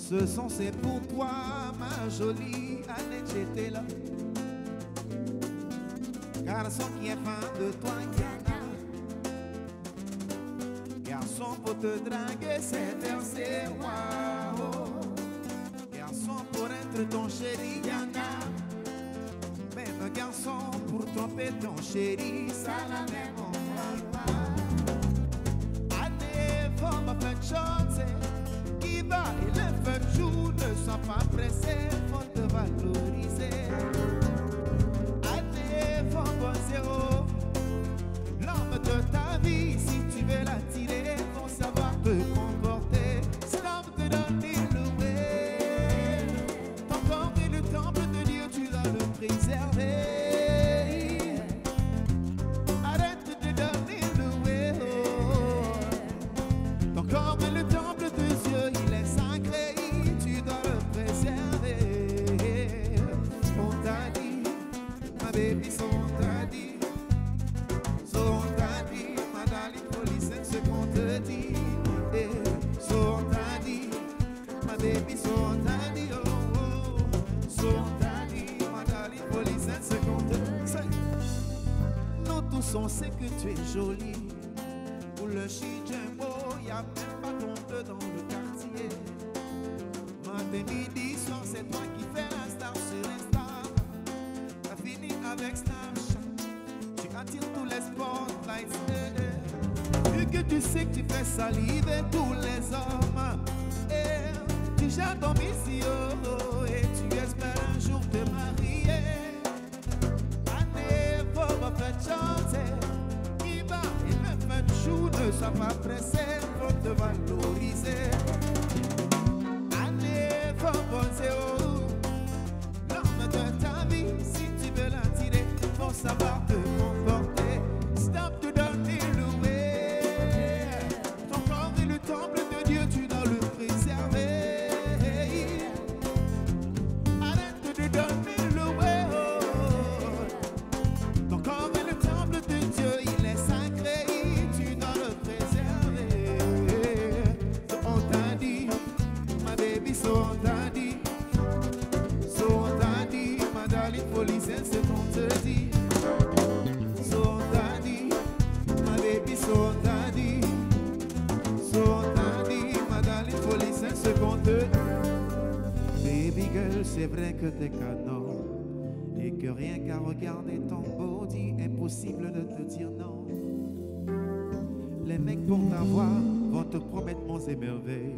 Ce son c'est pour toi, ma jolie Annette, j'étais là. Garçon qui est fan de toi. Pour te draguer, c'est verser, waouh. Garçon pour être ton chéri, Yana. Même garçon pour tromper ton chéri, ça la même va pas. Allez. Qui va et le feu jour ne sont pas pressés, que tu sais que tu fais saliver tous les hommes. eh, tu gères ton mission et tu espères un jour te marier. chanter. Il va, il me fait chou, ne sois pas pressé, faut te valoriser. Allez, faut penser au l'homme de ta vie, si tu veux l'attirer, faut savoir te comporter. Ma baby. Baby girl, c'est vrai que t'es canon. Et que rien qu'à regarder ton body, impossible de te dire non. Les mecs pour t'avoir vont te promettre monts et merveilles.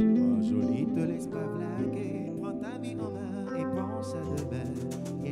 Oh, jolie, te laisse pas blaguer. Prends ta vie en main et pense à demain.